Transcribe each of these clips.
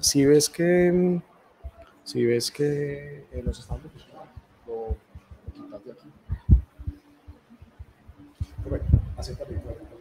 Si ves que, si ves que eh, están lo, lo quitas de aquí. Bueno, acéptate.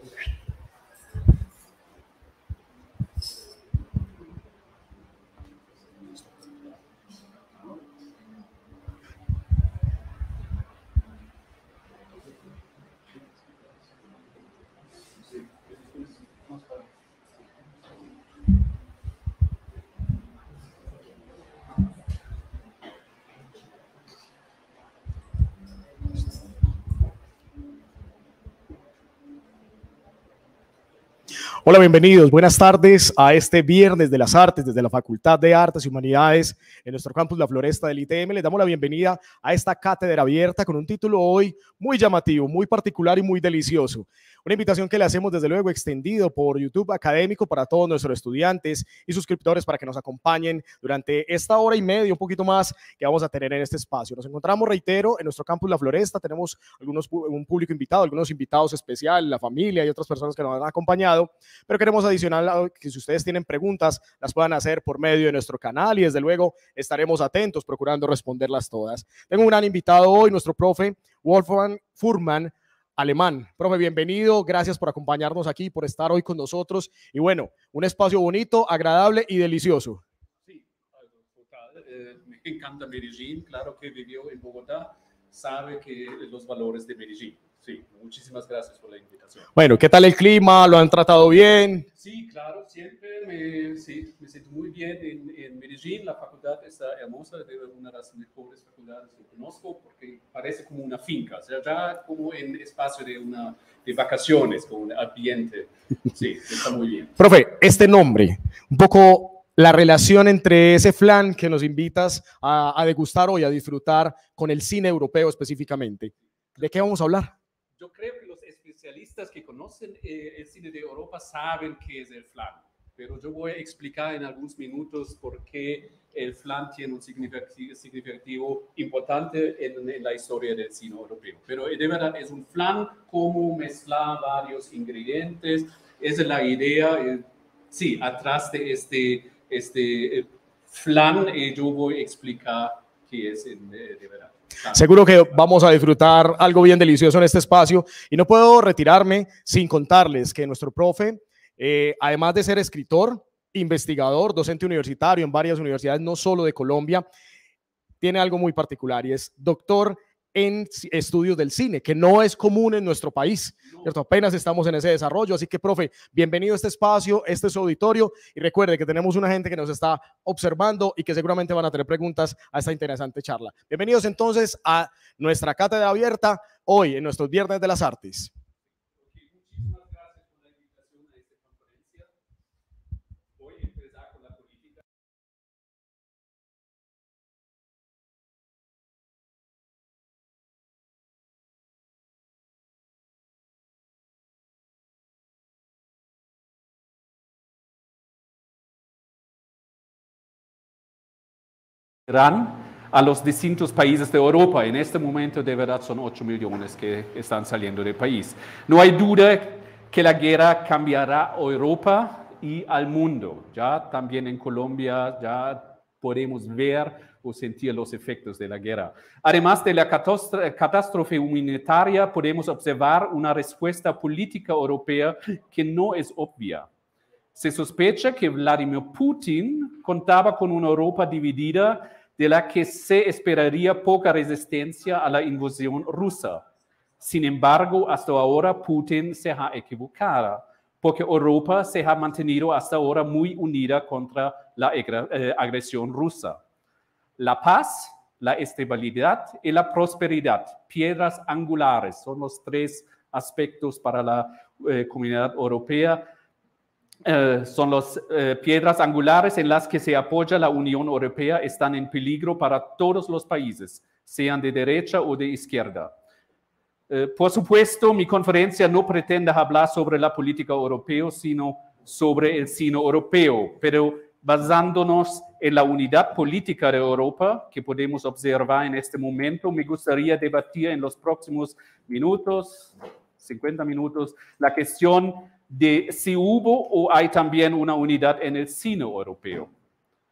Hola, bienvenidos. Buenas tardes a este Viernes de las Artes desde la Facultad de Artes y Humanidades en nuestro campus La Floresta del ITM. Les damos la bienvenida a esta cátedra abierta con un título hoy muy llamativo, muy particular y muy delicioso. Una invitación que le hacemos desde luego extendido por YouTube Académico para todos nuestros estudiantes y suscriptores para que nos acompañen durante esta hora y media, un poquito más, que vamos a tener en este espacio. Nos encontramos, reitero, en nuestro campus La Floresta. Tenemos algunos, un público invitado, algunos invitados especiales, la familia y otras personas que nos han acompañado, pero queremos adicional que si ustedes tienen preguntas, las puedan hacer por medio de nuestro canal y desde luego estaremos atentos procurando responderlas todas. Tengo un gran invitado hoy, nuestro profe Wolfgang Furman, alemán. Profe, bienvenido, gracias por acompañarnos aquí, por estar hoy con nosotros. Y bueno, un espacio bonito, agradable y delicioso. Sí, total. Eh, me encanta Medellín, claro que vivió en Bogotá, sabe que los valores de Medellín. Sí, muchísimas gracias por la invitación. Bueno, ¿qué tal el clima? ¿Lo han tratado bien? Sí, claro, siempre me, sí, me siento muy bien en, en, Medellín. La facultad está hermosa, es una de las mejores facultades que conozco porque parece como una finca, o sea, ya como en espacio de, una, de vacaciones, con un ambiente. Sí, está muy bien. Profe, este nombre, un poco la relación entre ese flan que nos invitas a, a degustar hoy, a disfrutar con el cine europeo específicamente. ¿De qué vamos a hablar? Yo creo que los especialistas que conocen eh, el cine de Europa saben qué es el flan, pero yo voy a explicar en algunos minutos por qué el flan tiene un significativo, significativo importante en, en, la historia del cine europeo. Pero de verdad es un flan como mezclar varios ingredientes, esa es la idea, eh, sí, atrás de este, este eh, flan eh, yo voy a explicar qué es en, de verdad. Seguro que vamos a disfrutar algo bien delicioso en este espacio y no puedo retirarme sin contarles que nuestro profe, eh, además de ser escritor, investigador, docente universitario en varias universidades, no solo de Colombia, tiene algo muy particular y es doctor en estudios del cine, que no es común en nuestro país, ¿cierto? Apenas estamos en ese desarrollo, así que, profe, bienvenido a este espacio, este es su auditorio, y recuerde que tenemos una gente que nos está observando y que seguramente van a tener preguntas a esta interesante charla. Bienvenidos entonces a nuestra cátedra abierta hoy en nuestros Viernes de las Artes. A los distintos países de Europa. En este momento, de verdad, son 8 millones que están saliendo del país. No hay duda que la guerra cambiará a Europa y al mundo. Ya también en Colombia ya podemos ver o sentir los efectos de la guerra. Además de la catástrofe humanitaria, podemos observar una respuesta política europea que no es obvia. Se sospecha que Vladimir Putin contaba con una Europa dividida de la que se esperaría poca resistencia a la invasión rusa. Sin embargo, hasta ahora Putin se ha equivocado, porque Europa se ha mantenido hasta ahora muy unida contra la eh, agresión rusa. La paz, la estabilidad y la prosperidad, piedras angulares, son los tres aspectos para la eh, comunidad europea eh, son las eh, piedras angulares en las que se apoya la Unión Europea, están en peligro para todos los países, sean de derecha o de izquierda. Eh, por supuesto, mi conferencia no pretende hablar sobre la política europea, sino sobre el cine europeo, pero basándonos en la unidad política de Europa que podemos observar en este momento, me gustaría debatir en los próximos minutos, 50 minutos, la cuestión de si hubo o hay también una unidad en el cine europeo.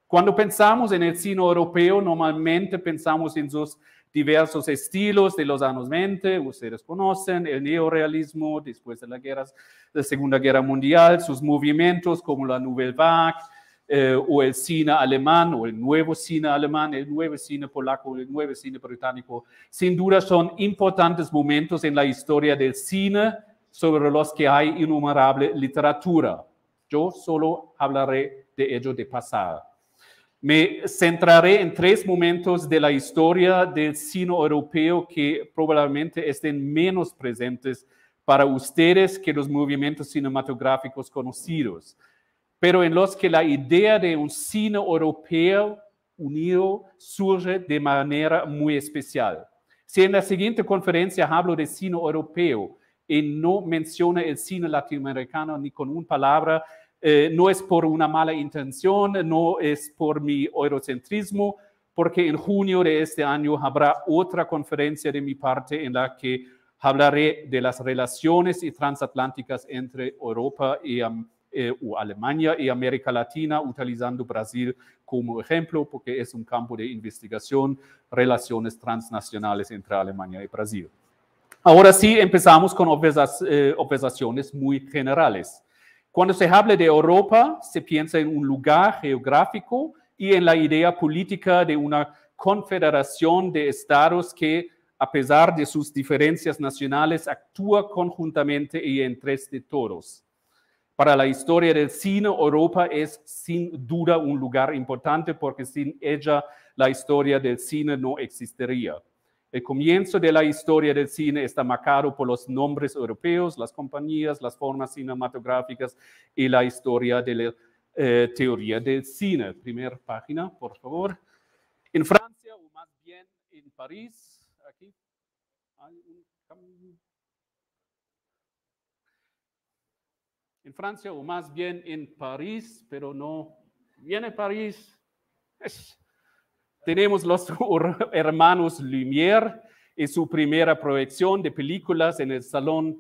Cuando pensamos en el cine europeo, normalmente pensamos en sus diversos estilos de los años 20, ustedes conocen el neorealismo después de la, guerra, la Segunda Guerra Mundial, sus movimientos como la Nouvelle Vague, eh, o el cine alemán, o el nuevo cine alemán, el nuevo cine polaco, el nuevo cine británico, sin duda son importantes momentos en la historia del cine sobre los que hay innumerable literatura. Yo solo hablaré de ello de pasada. Me centraré en tres momentos de la historia del cine europeo que probablemente estén menos presentes para ustedes que los movimientos cinematográficos conocidos, pero en los que la idea de un cine europeo unido surge de manera muy especial. Si en la siguiente conferencia hablo de cine europeo y no menciona el cine latinoamericano ni con una palabra, eh, no es por una mala intención, no es por mi eurocentrismo, porque en junio de este año habrá otra conferencia de mi parte en la que hablaré de las relaciones transatlánticas entre Europa y eh, Alemania y América Latina, utilizando Brasil como ejemplo, porque es un campo de investigación, relaciones transnacionales entre Alemania y Brasil. Ahora sí, empezamos con eh, observaciones muy generales. Cuando se habla de Europa, se piensa en un lugar geográfico y en la idea política de una confederación de estados que, a pesar de sus diferencias nacionales, actúa conjuntamente y en tres de todos. Para la historia del cine, Europa es sin duda un lugar importante porque sin ella la historia del cine no existiría. El comienzo de la historia del cine está marcado por los nombres europeos, las compañías, las formas cinematográficas y la historia de la eh, teoría del cine. Primera página, por favor. En Francia, o más bien en París, aquí En Francia, o más bien en París, pero no viene París. Tenemos los hermanos Lumière y su primera proyección de películas en el Salón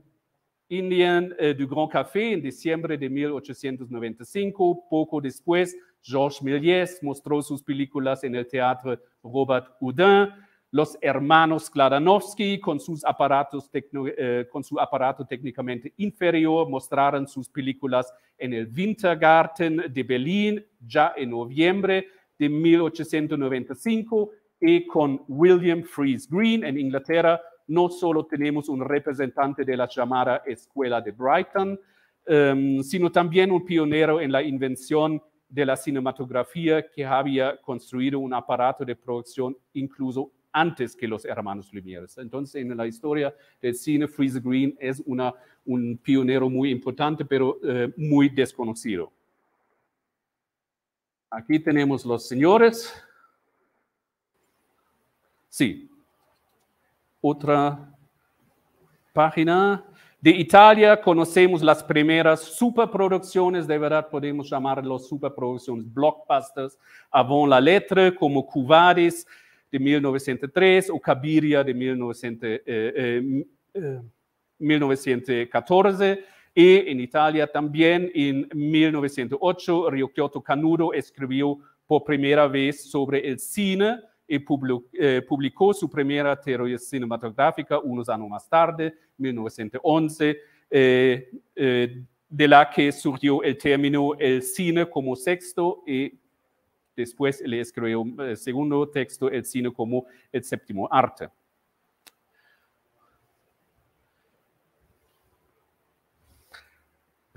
Indian eh, du Grand Café en diciembre de 1895. Poco después, Georges Méliès mostró sus películas en el Teatro Robert Houdin. Los hermanos Kladanowski, con, sus aparatos eh, con su aparato técnicamente inferior, mostraron sus películas en el Wintergarten de Berlín ya en noviembre de 1895 y con William Freeze Green en Inglaterra no solo tenemos un representante de la llamada Escuela de Brighton, em, sino también un pionero en la invención de la cinematografía que había construido un aparato de producción incluso antes que los hermanos Lumière. Entonces, en la historia del cine, Freeze Green es un pionero muy importante, pero eh, muy desconocido. Aquí tenemos los señores. Sí. Otra página. De Italia conocemos las primeras superproducciones, de verdad podemos llamarlos superproducciones blockbusters, avant la letra, como Cuvadis de 1903 o Cabiria de 1914. Y en Italia también en 1908, Ryokyoto Kanuro escribió por primera vez sobre el cine y eh, publicó su primera teoría cinematográfica unos años más tarde, 1911, eh, eh, de la que surgió el término el cine como sexto y después le escribió el segundo texto, el cine como el séptimo arte.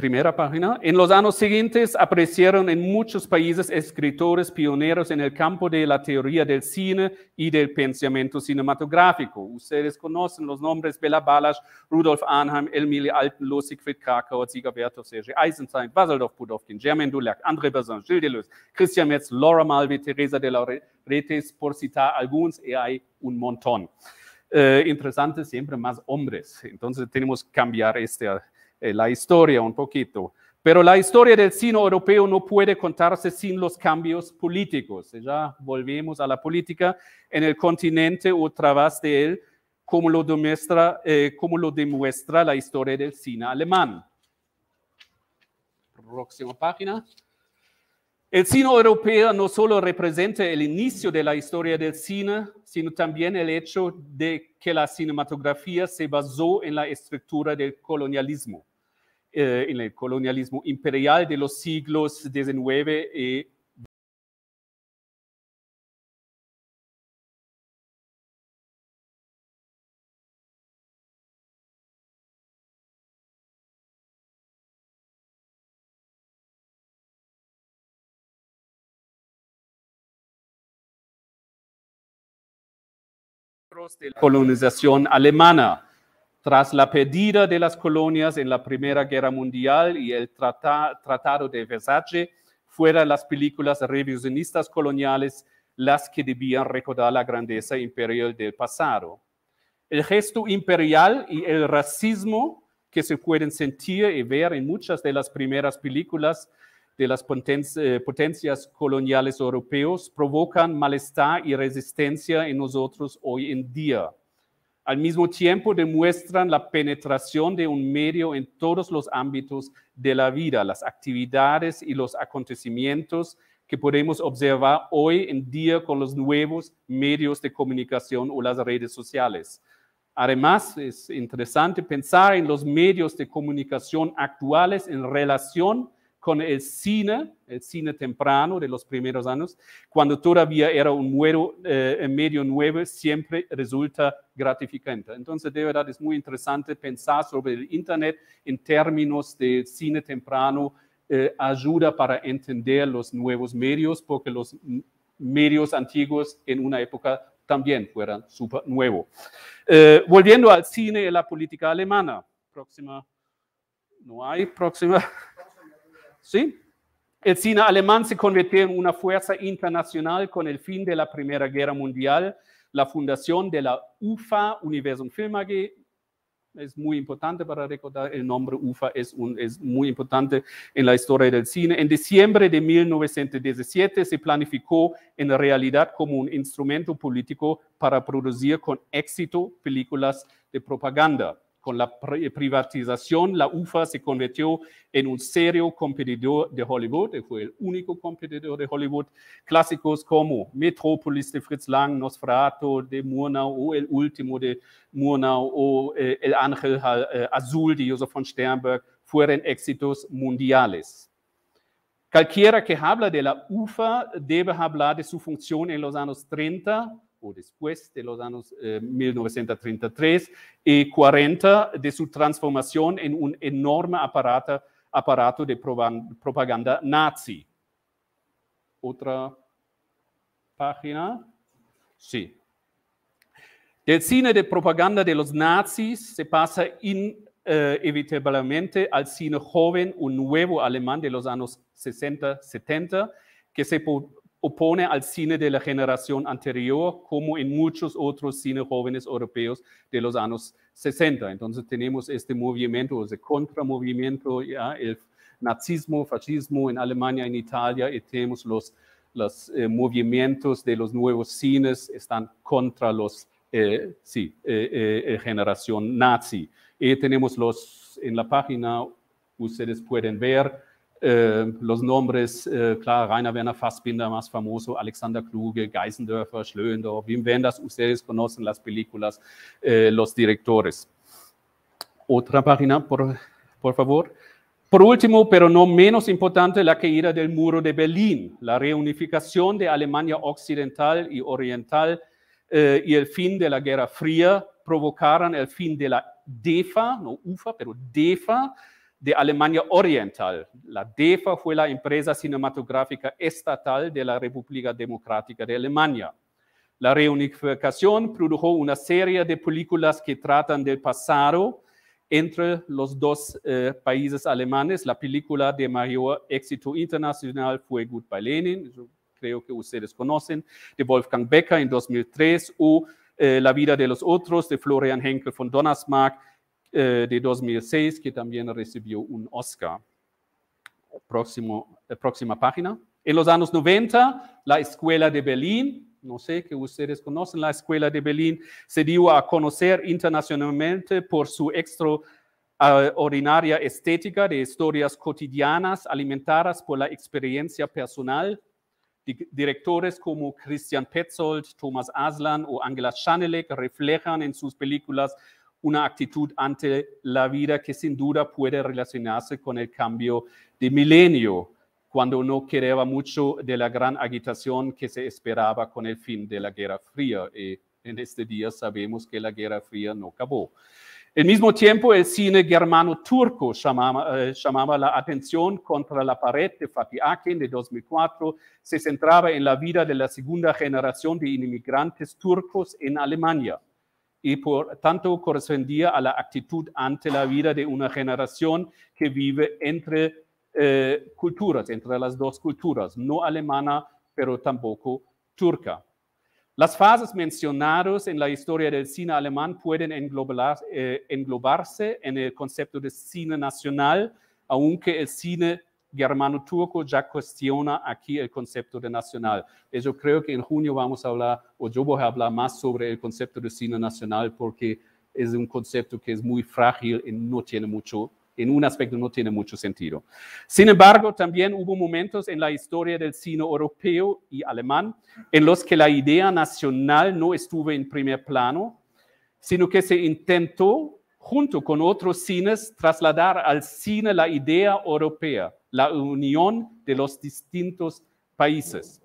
Primera página. En los años siguientes aparecieron en muchos países escritores pioneros en el campo de la teoría del cine y del pensamiento cinematográfico. Ustedes conocen los nombres Bela Balasch, Rudolf Arnheim, Emil Altenloh, Siegfried Krakauer, Sieger Werthoff, Serge Eisenstein, Baseldorf Pudovkin, Germain Dulac, André Bazin, Gilles Deleuze, Christian Metz, Laura Malvi, Teresa de la Retes, por citar algunos, y hay un montón. Eh, interesante siempre más hombres. Entonces tenemos que cambiar este eh, la historia un poquito. Pero la historia del cine europeo no puede contarse sin los cambios políticos. Ya volvemos a la política en el continente o través de él, como lo demuestra, eh, como lo demuestra la historia del cine alemán. Próxima página. El cine europeo no solo representa el inicio de la historia del cine, sino también el hecho de que la cinematografía se basó en la estructura del colonialismo, eh, en el colonialismo imperial de los siglos XIX y de la colonización alemana. Tras la pérdida de las colonias en la Primera Guerra Mundial y el Tratado de Versailles, fueron las películas revisionistas coloniales las que debían recordar la grandeza imperial del pasado. El gesto imperial y el racismo que se pueden sentir y ver en muchas de las primeras películas de las eh, potencias coloniales europeos provocan malestar y resistencia en nosotros hoy en día. Al mismo tiempo demuestran la penetración de un medio en todos los ámbitos de la vida, las actividades y los acontecimientos que podemos observar hoy en día con los nuevos medios de comunicación o las redes sociales. Además, es interesante pensar en los medios de comunicación actuales en relación con el cine, el cine temprano de los primeros años, cuando todavía era un eh, medio nuevo, siempre resulta gratificante. Entonces, de verdad es muy interesante pensar sobre el Internet en términos de cine temprano, eh, ayuda para entender los nuevos medios, porque los medios antiguos en una época también fueron súper nuevos. Eh, volviendo al cine y la política alemana. Próxima. No hay próxima. ¿sí? El cine alemán se convirtió en una fuerza internacional con el fin de la Primera Guerra Mundial. La fundación de la UFA, Universum Film AG, es muy importante para recordar, el nombre UFA es, muy importante en la historia del cine. En diciembre de 1917 se planificó en realidad como un instrumento político para producir con éxito películas de propaganda con la privatización, la UFA se convirtió en un serio competidor de Hollywood, fue el único competidor de Hollywood. Clásicos como Metropolis de Fritz Lang, Nosferatu de Murnau o El último de Murnau o eh, El Ángel eh, Azul de Josef von Sternberg fueron éxitos mundiales. Cualquiera que habla de la UFA debe hablar de su función en los años 30 o después de los años 1933 eh, y 40 de su transformación en un enorme aparato, aparato de propaganda nazi. Otra página. Sí. Del cine de propaganda de los nazis se pasa inevitablemente al cine joven, un nuevo alemán de los años 60-70, que se opone al cine de la generación anterior, como en muchos otros cines jóvenes europeos de los años 60. Entonces tenemos este movimiento, ese contramovimiento, ¿ya? el nazismo, fascismo en Alemania, en Italia, y tenemos los, los eh, movimientos de los nuevos cines, están contra los, eh, sí, eh, generación nazi. Y tenemos los, en la página, ustedes pueden ver, eh, los nombres, eh, klar, Rainer Werner Fassbinder, más famoso, Alexander Kluge, Geisendörfer, Schlöndorff, Wim Wenders, ustedes conocen las películas, eh, los directores. Otra página, por, por favor. Por último, pero no menos importante, la caída del muro de Berlín, la reunificación de Alemania occidental y oriental y el fin de la Guerra Fría provocaron el fin de la DEFA, no UFA, pero DEFA, de Alemania Oriental. La DEFA fue la empresa cinematográfica estatal de la República Democrática de Alemania. La reunificación produjo una serie de películas que tratan del pasado entre los dos eh, países alemanes. La película de mayor éxito internacional fue Goodbye Lenin, creo que ustedes conocen, de Wolfgang Becker en 2003, o eh, La vida de los otros de Florian Henkel von Donnersmarck de 2006, que también recibió un Oscar. Próximo, eh, próxima página. En los años 90, la Escuela de Berlín, no sé que ustedes conocen, la Escuela de Berlín se dio a conocer internacionalmente por su extra uh, ordinaria estética de historias cotidianas alimentadas por la experiencia personal. Di directores como Christian Petzold, Thomas Aslan o Angela Schanelek reflejan en sus películas una actitud ante la vida que sin duda puede relacionarse con el cambio de milenio, cuando no quedaba mucho de la gran agitación que se esperaba con el fin de la Guerra Fría. Y en este día sabemos que la Guerra Fría no acabó. Al mismo tiempo, el cine germano-turco llamaba, eh, llamaba, la atención contra la pared de Fatih Akin de 2004. Se centraba en la vida de la segunda generación de inmigrantes turcos en Alemania y por tanto correspondía a la actitud ante la vida de una generación que vive entre eh, culturas, entre las dos culturas, no alemana, pero tampoco turca. Las fases mencionadas en la historia del cine alemán pueden eh, englobarse en el concepto de cine nacional, aunque el cine germano-turco ya cuestiona aquí el concepto de nacional. Yo creo que en junio vamos a hablar, o yo voy a hablar más sobre el concepto de cine nacional porque es un concepto que es muy frágil y no tiene mucho, en un aspecto no tiene mucho sentido. Sin embargo, también hubo momentos en la historia del cine europeo y alemán en los que la idea nacional no estuvo en primer plano, sino que se intentó junto con otros cines trasladar al cine la idea europea la unión de los distintos países.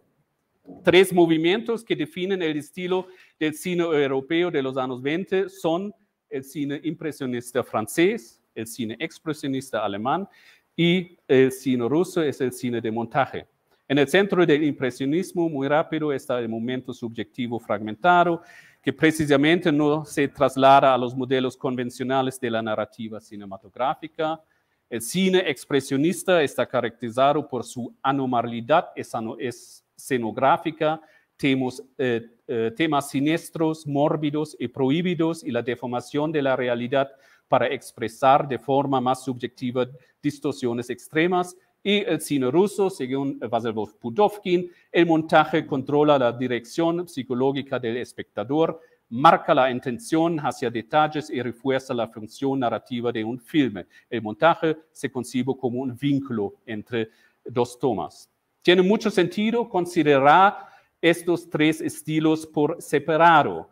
Tres movimientos que definen el estilo del cine europeo de los años 20 son el cine impresionista francés, el cine expresionista alemán y el cine ruso es el cine de montaje. En el centro del impresionismo, muy rápido, está el momento subjetivo fragmentado, que precisamente no se traslada a los modelos convencionales de la narrativa cinematográfica, el cine expresionista está caracterizado por su anormalidad escenográfica, eh, eh, temas siniestros, mórbidos y prohibidos y la deformación de la realidad para expresar de forma más subjetiva distorsiones extremas. Y el cine ruso, según Vasilov Pudovkin, el montaje controla la dirección psicológica del espectador, marca la intención hacia detalles y refuerza la función narrativa de un filme. El montaje se concibe como un vínculo entre dos tomas. Tiene mucho sentido considerar estos tres estilos por separado,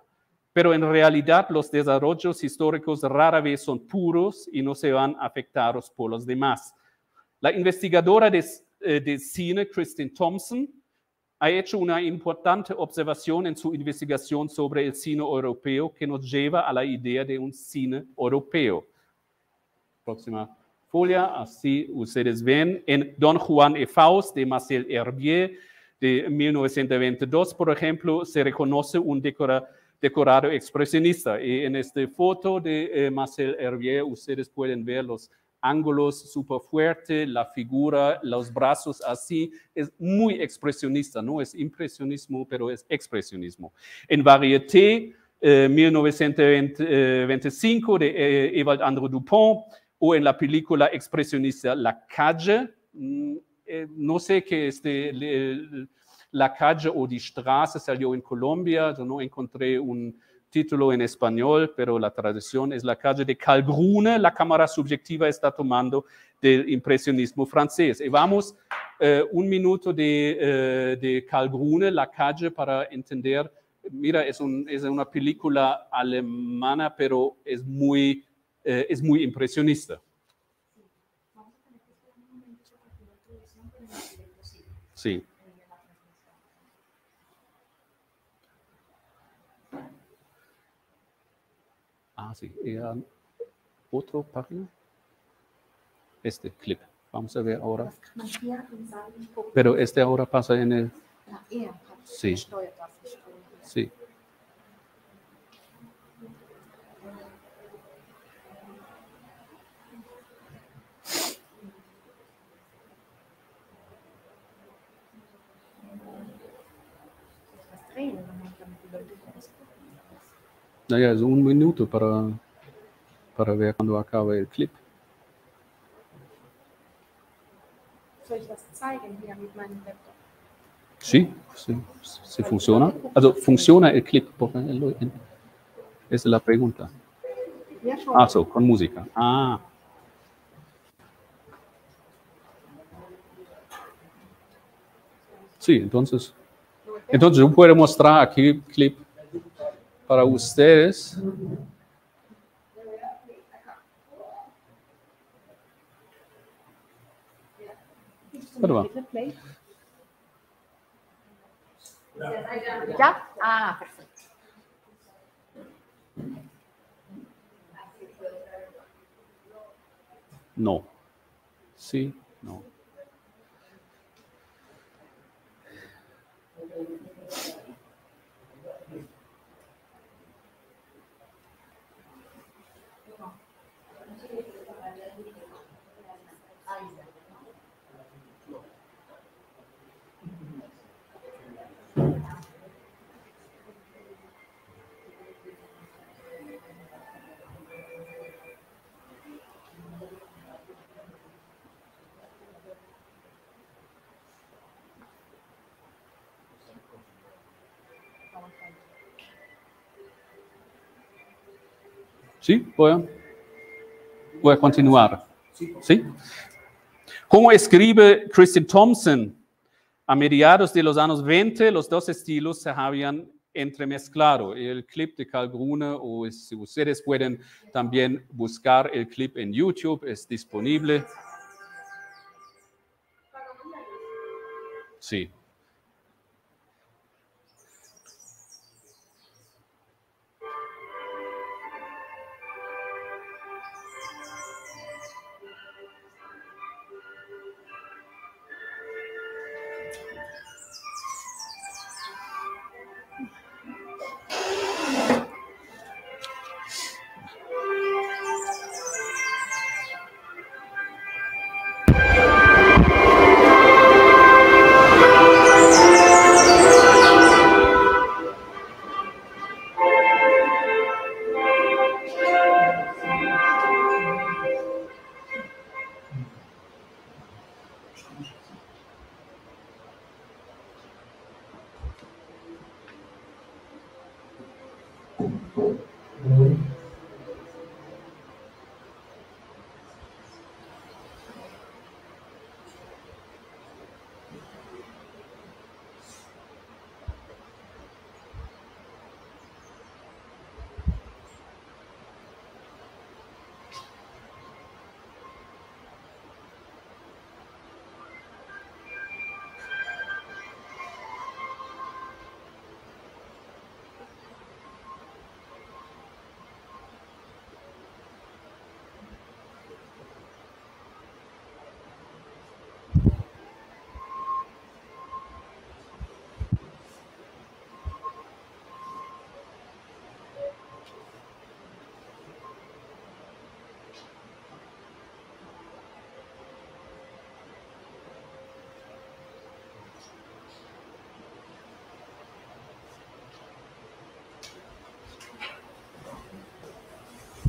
pero en realidad los desarrollos históricos rara vez son puros y no se van afectados por los demás. La investigadora de, eh, de cine, Kristin Thompson, ha hecho una importante observación en su investigación sobre el cine europeo que nos lleva a la idea de un cine europeo. Próxima folia, así ustedes ven, en Don Juan y Faust de Marcel Herbier de 1922, por ejemplo, se reconoce un decorado expresionista. Y en esta foto de eh, Marcel Herbier ustedes pueden ver los ángulos súper fuerte, la figura, los brazos así, es muy expresionista, no es impresionismo, pero es expresionismo. En Varieté, 1925 eh, de eh, Ewald André Dupont, o en la película expresionista La Calle, mm, eh, no sé qué es de, La Calle o Die Straße salió en Colombia, yo no encontré un título en español, pero la traducción es La calle de Calgrune. La cámara subjetiva está tomando del impresionismo francés. Y vamos eh, un minuto de, eh, de, Calgrune, La calle, para entender. Mira, es, un, es una película alemana, pero es muy, eh, es muy impresionista. Sí. Ah, sí. ¿Era otra página? Este clip. Vamos a ver ahora. Pero este ahora pasa en el... Sí. Sí. Naja, so un minuto para, para ver cuando acabe el clip. Laptop? Sí, sí, sí funciona. Also, ¿funciona el clip? Esa es la pregunta. Ah, so, con música. Ah. Sí, entonces. Entonces, yo puedo mostrar aquí clip para ustedes. Perdón. ¿Ya? Ah, perfecto. No. Sí, no. Sí, voy a, voy a continuar. ¿Sí? Como escribe Christian Thompson, a mediados de los años 20 los dos estilos se habían entremezclado. El clip de Carl Grune, o si ustedes pueden también buscar el clip en YouTube, es disponible. Sí.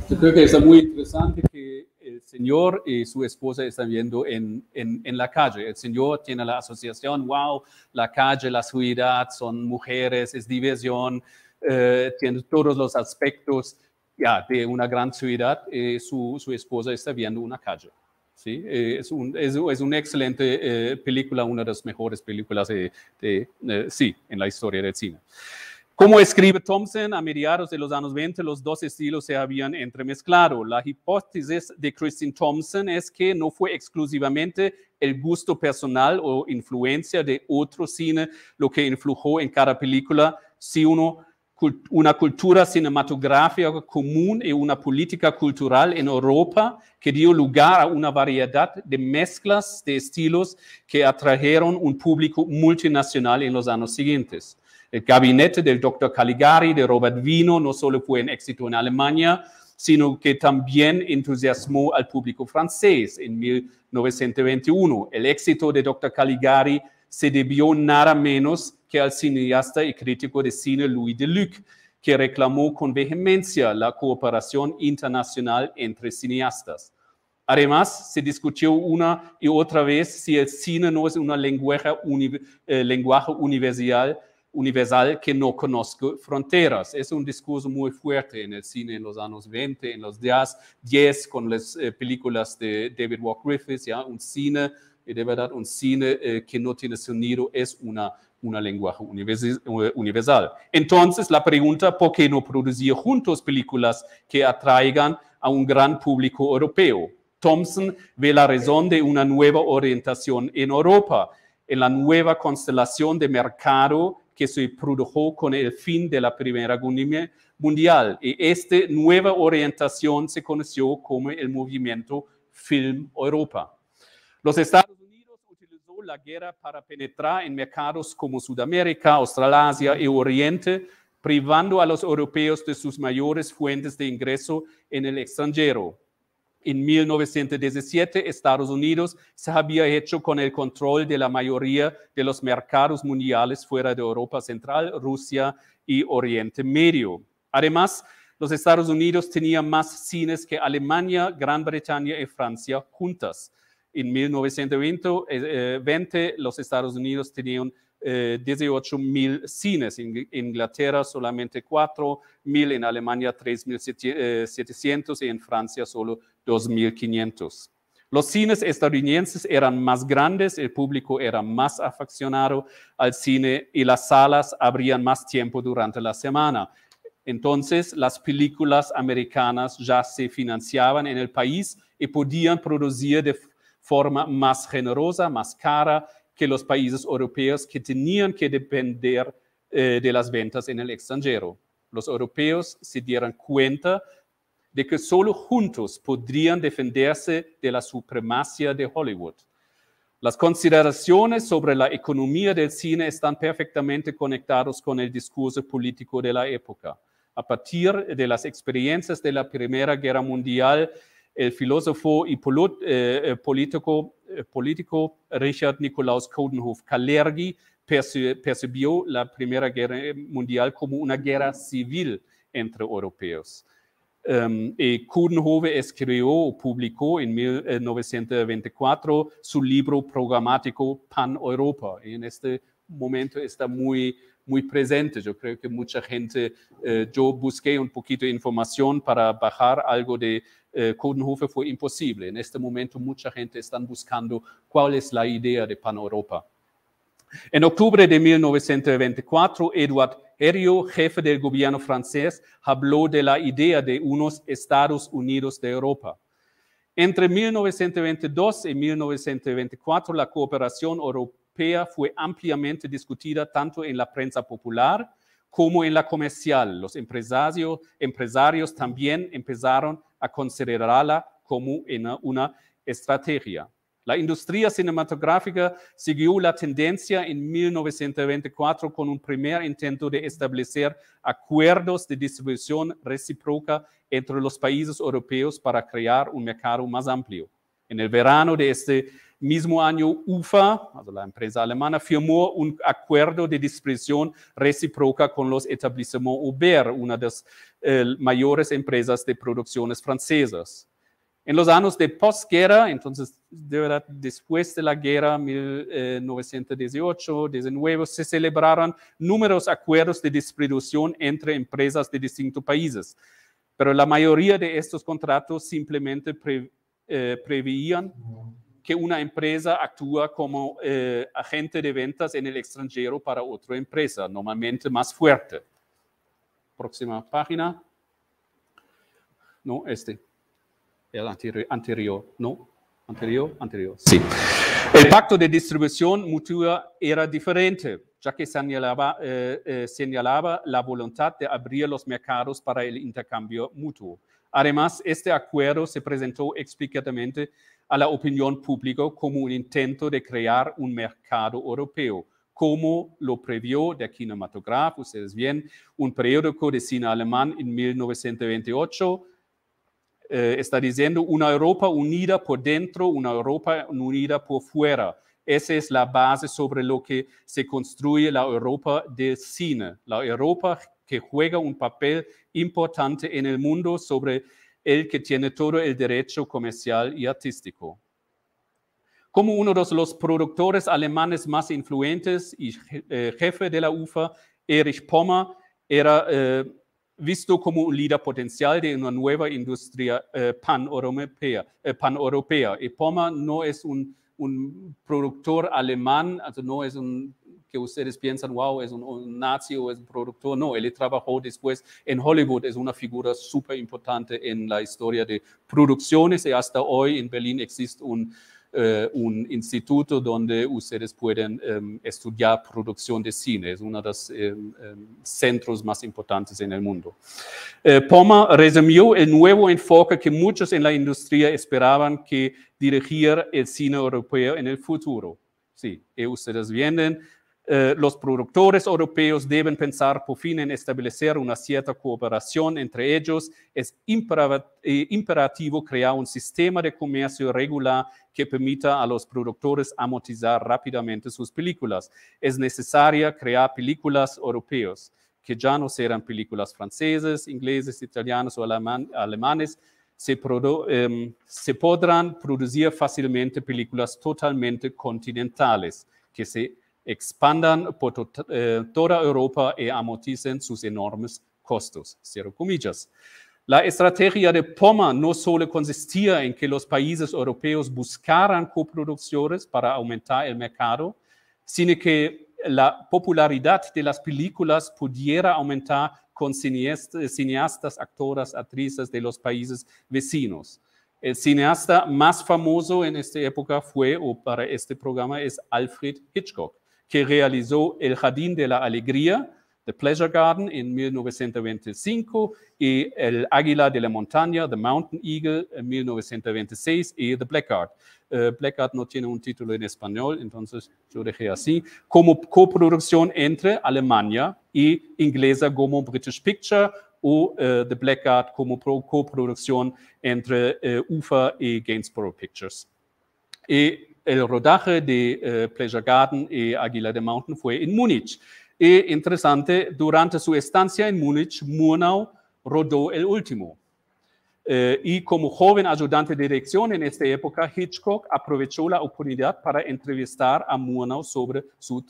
Yo creo que es muy interesante que el señor y su esposa están viendo en, en, en, la calle. El señor tiene la asociación, wow, la calle, la ciudad, son mujeres, es diversión, eh, tiene todos los aspectos ya, de una gran ciudad. Eh, su, su, esposa está viendo una calle. ¿sí? Eh, es, un, es, es, una excelente película, una de las mejores películas de, de sí, en la historia del cine. Como escribe Thompson, a mediados de los años 20 los dos estilos se habían entremezclado. La hipótesis de Christine Thompson es que no fue exclusivamente el gusto personal o influencia de otro cine lo que influyó en cada película, sino una cultura cinematográfica común y una política cultural en Europa que dio lugar a una variedad de mezclas de estilos que atrajeron un público multinacional en los años siguientes. El gabinete del doctor Caligari de Robert Vino no solo fue un éxito en Alemania, sino que también entusiasmó al público francés en 1921. El éxito de Dr. Caligari se debió nada menos que al cineasta y crítico de cine Louis Deluc, que reclamó con vehemencia la cooperación internacional entre cineastas. Además, se discutió una y otra vez si el cine no es una lenguaje, eh, lenguaje universal universal que no conozca fronteras. Es un discurso muy fuerte en el cine en los años 20, en los días 10, con las eh, películas de David Walker Griffiths, ¿ya? un cine Y de verdad, un cine eh, que no tiene sonido es una, una lenguaje universal. universal. Entonces, la pregunta, ¿por qué no producir juntos películas que atraigan a un gran público europeo? Thompson ve la razón de una nueva orientación en Europa, en la nueva constelación de mercado que se produjo con el fin de la Primera Guerra Mundial. Y esta nueva orientación se conoció como el movimiento Film Europa. Los Estados Unidos utilizó la guerra para penetrar en mercados como Sudamérica, Australasia y Oriente, privando a los europeos de sus mayores fuentes de ingreso en el extranjero. En 1917, Estados Unidos se había hecho con el control de la mayoría de los mercados mundiales fuera de Europa Central, Rusia y Oriente Medio. Además, los Estados Unidos tenían más cines que Alemania, Gran Bretaña y Francia juntas. En 1920, eh, los Estados Unidos tenían 18 eh, mil cines, en Inglaterra solamente 4 mil, en Alemania 3.700 y en Francia solo 2.500. Los cines estadounidenses eran más grandes, el público era más aficionado al cine y las salas abrían más tiempo durante la semana. Entonces, las películas americanas ya se financiaban en el país y podían producir de forma más generosa, más cara que los países europeos que tenían que depender eh, de las ventas en el extranjero. Los europeos se dieron cuenta de que solo juntos podrían defenderse de la supremacía de Hollywood. Las consideraciones sobre la economía del cine están perfectamente conectados con el discurso político de la época. A partir de las experiencias de la Primera Guerra Mundial, el filósofo y eh, eh, político, eh, político, Richard Nikolaus Coudenhof Kalergi percibió la Primera Guerra Mundial como una guerra civil entre europeos. Um, Coudenhove escribió o publicó en 1924 su libro programático Pan-Europa. Y en este momento está muy, muy presente. Yo creo que mucha gente, eh, yo busqué un poquito de información para bajar algo de eh, fue imposible. En este momento mucha gente está buscando cuál es la idea de Pan-Europa. En octubre de 1924, Edward Herriot, jefe del gobierno francés, habló de la idea de unos Estados Unidos de Europa. Entre 1922 y 1924, la cooperación europea fue ampliamente discutida tanto en la prensa popular como en la comercial. Los empresarios, empresarios también empezaron a considerarla como una estrategia. La industria cinematográfica siguió la tendencia en 1924 con un primer intento de establecer acuerdos de distribución recíproca entre los países europeos para crear un mercado más amplio. En el verano de este mismo año, UFA, la empresa alemana, firmó un acuerdo de distribución recíproca con los establecimientos Aubert, una de las eh, mayores empresas de producciones francesas. En los años de posguerra, entonces, de verdad, después de la guerra 1918-19, se celebraron numerosos acuerdos de distribución entre empresas de distintos países, pero la mayoría de estos contratos simplemente eh, preveían que una empresa actúa como eh, agente de ventas en el extranjero para otra empresa, normalmente más fuerte. Próxima página. No, este el anterior, ¿no? Anterior, anterior. Sí. El pacto de distribución mutua era diferente, ya que señalaba, eh, eh, señalaba la voluntad de abrir los mercados para el intercambio mutuo. Además, este acuerdo se presentó explícitamente a la opinión pública como un intento de crear un mercado europeo, como lo previó de Kinematograph, ustedes bien, un periódico de cine alemán en 1928 eh, está diciendo una Europa unida por dentro, una Europa unida por fuera. Esa es la base sobre lo que se construye la Europa del cine, la Europa que juega un papel importante en el mundo sobre el que tiene todo el derecho comercial y artístico. Como uno de los productores alemanes más influyentes y eh, jefe de la UFA, Erich Pommer, era eh, visto como un líder potencial de una nueva industria eh, pan-europea. Eh, pan y Poma no es un un productor alemán, also no es un que ustedes piensan, wow, es un, un, nazi o es un productor. No, él trabajó después en Hollywood, es una figura súper importante en la historia de producciones y hasta hoy en Berlín existe un, uh, un instituto donde ustedes pueden um, estudiar producción de cine. Es uno de los um, centros más importantes en el mundo. Pommer resumió el nuevo enfoque que muchos en la industria esperaban que dirigir el cine europeo en el futuro. Sí, y ustedes vienen eh, los productores europeos deben pensar por fin en establecer una cierta cooperación entre ellos. Es eh, imperativo crear un sistema de comercio regular que permita a los productores amortizar rápidamente sus películas. Es necesario crear películas europeas que ya no serán películas francesas, ingleses, italianos o alemanes, se, um, se, podrán producir fácilmente películas totalmente continentales que se expandan por to eh, toda Europa y amorticen sus enormes costos. Cierro comillas. La estrategia de Poma no solo consistía en que los países europeos buscaran coproducciones para aumentar el mercado, sino que la popularidad de las películas pudiera aumentar con cineastas, actoras, actrices de los países vecinos. El cineasta más famoso en esta época fue, o para este programa, es Alfred Hitchcock que realizó El Jardín de la Alegría, The Pleasure Garden, en 1925, y El Águila de la Montaña, The Mountain Eagle, en 1926, y The Blackguard. Uh, Blackguard no tiene un título en español, entonces yo dejé así, como coproducción entre Alemania y inglesa como British Picture, o uh, The Blackguard como coproducción entre uh, UFA y Gainsborough Pictures. El rodaje de eh, Pleasure Garden y Águila de Mountain fue en Múnich. Y interesante, durante su estancia en Múnich, Murnau rodó el último. Eh, y como joven ayudante de dirección en esta época, Hitchcock aprovechó la oportunidad para entrevistar a Murnau sobre su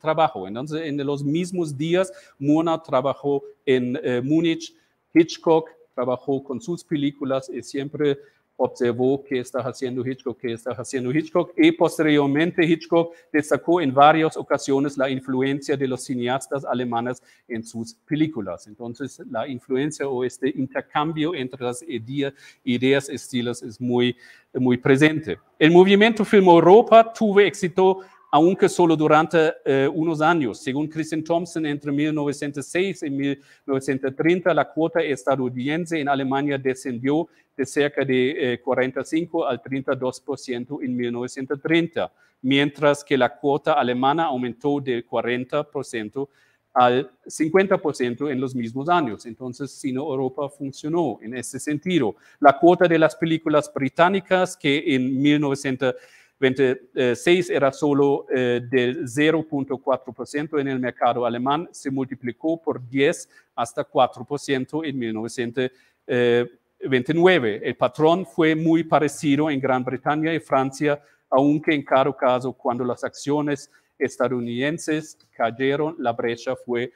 trabajo. Entonces, en los mismos días, Murnau trabajó en eh, Múnich, Hitchcock trabajó con sus películas y siempre observó qué está haciendo Hitchcock, qué está haciendo Hitchcock, y posteriormente Hitchcock destacó en varias ocasiones la influencia de los cineastas alemanes en sus películas. Entonces, la influencia o este intercambio entre las ideas, ideas estilos es muy, muy presente. El movimiento Film Europa tuvo éxito aunque solo durante eh, unos años. Según Christian Thompson, entre 1906 y 1930 la cuota estadounidense en Alemania descendió de cerca de 45 eh, al 32% en 1930, mientras que la cuota alemana aumentó del 40% al 50% en los mismos años. Entonces, Sino Europa funcionó en ese sentido. La cuota de las películas británicas, que en 1930 26 era solo eh, del 0.4% en el mercado alemán, se multiplicó por 10 hasta 4% en 1929. El patrón fue muy parecido en Gran Bretaña y Francia, aunque en cada caso, cuando las acciones estadounidenses cayeron, la brecha fue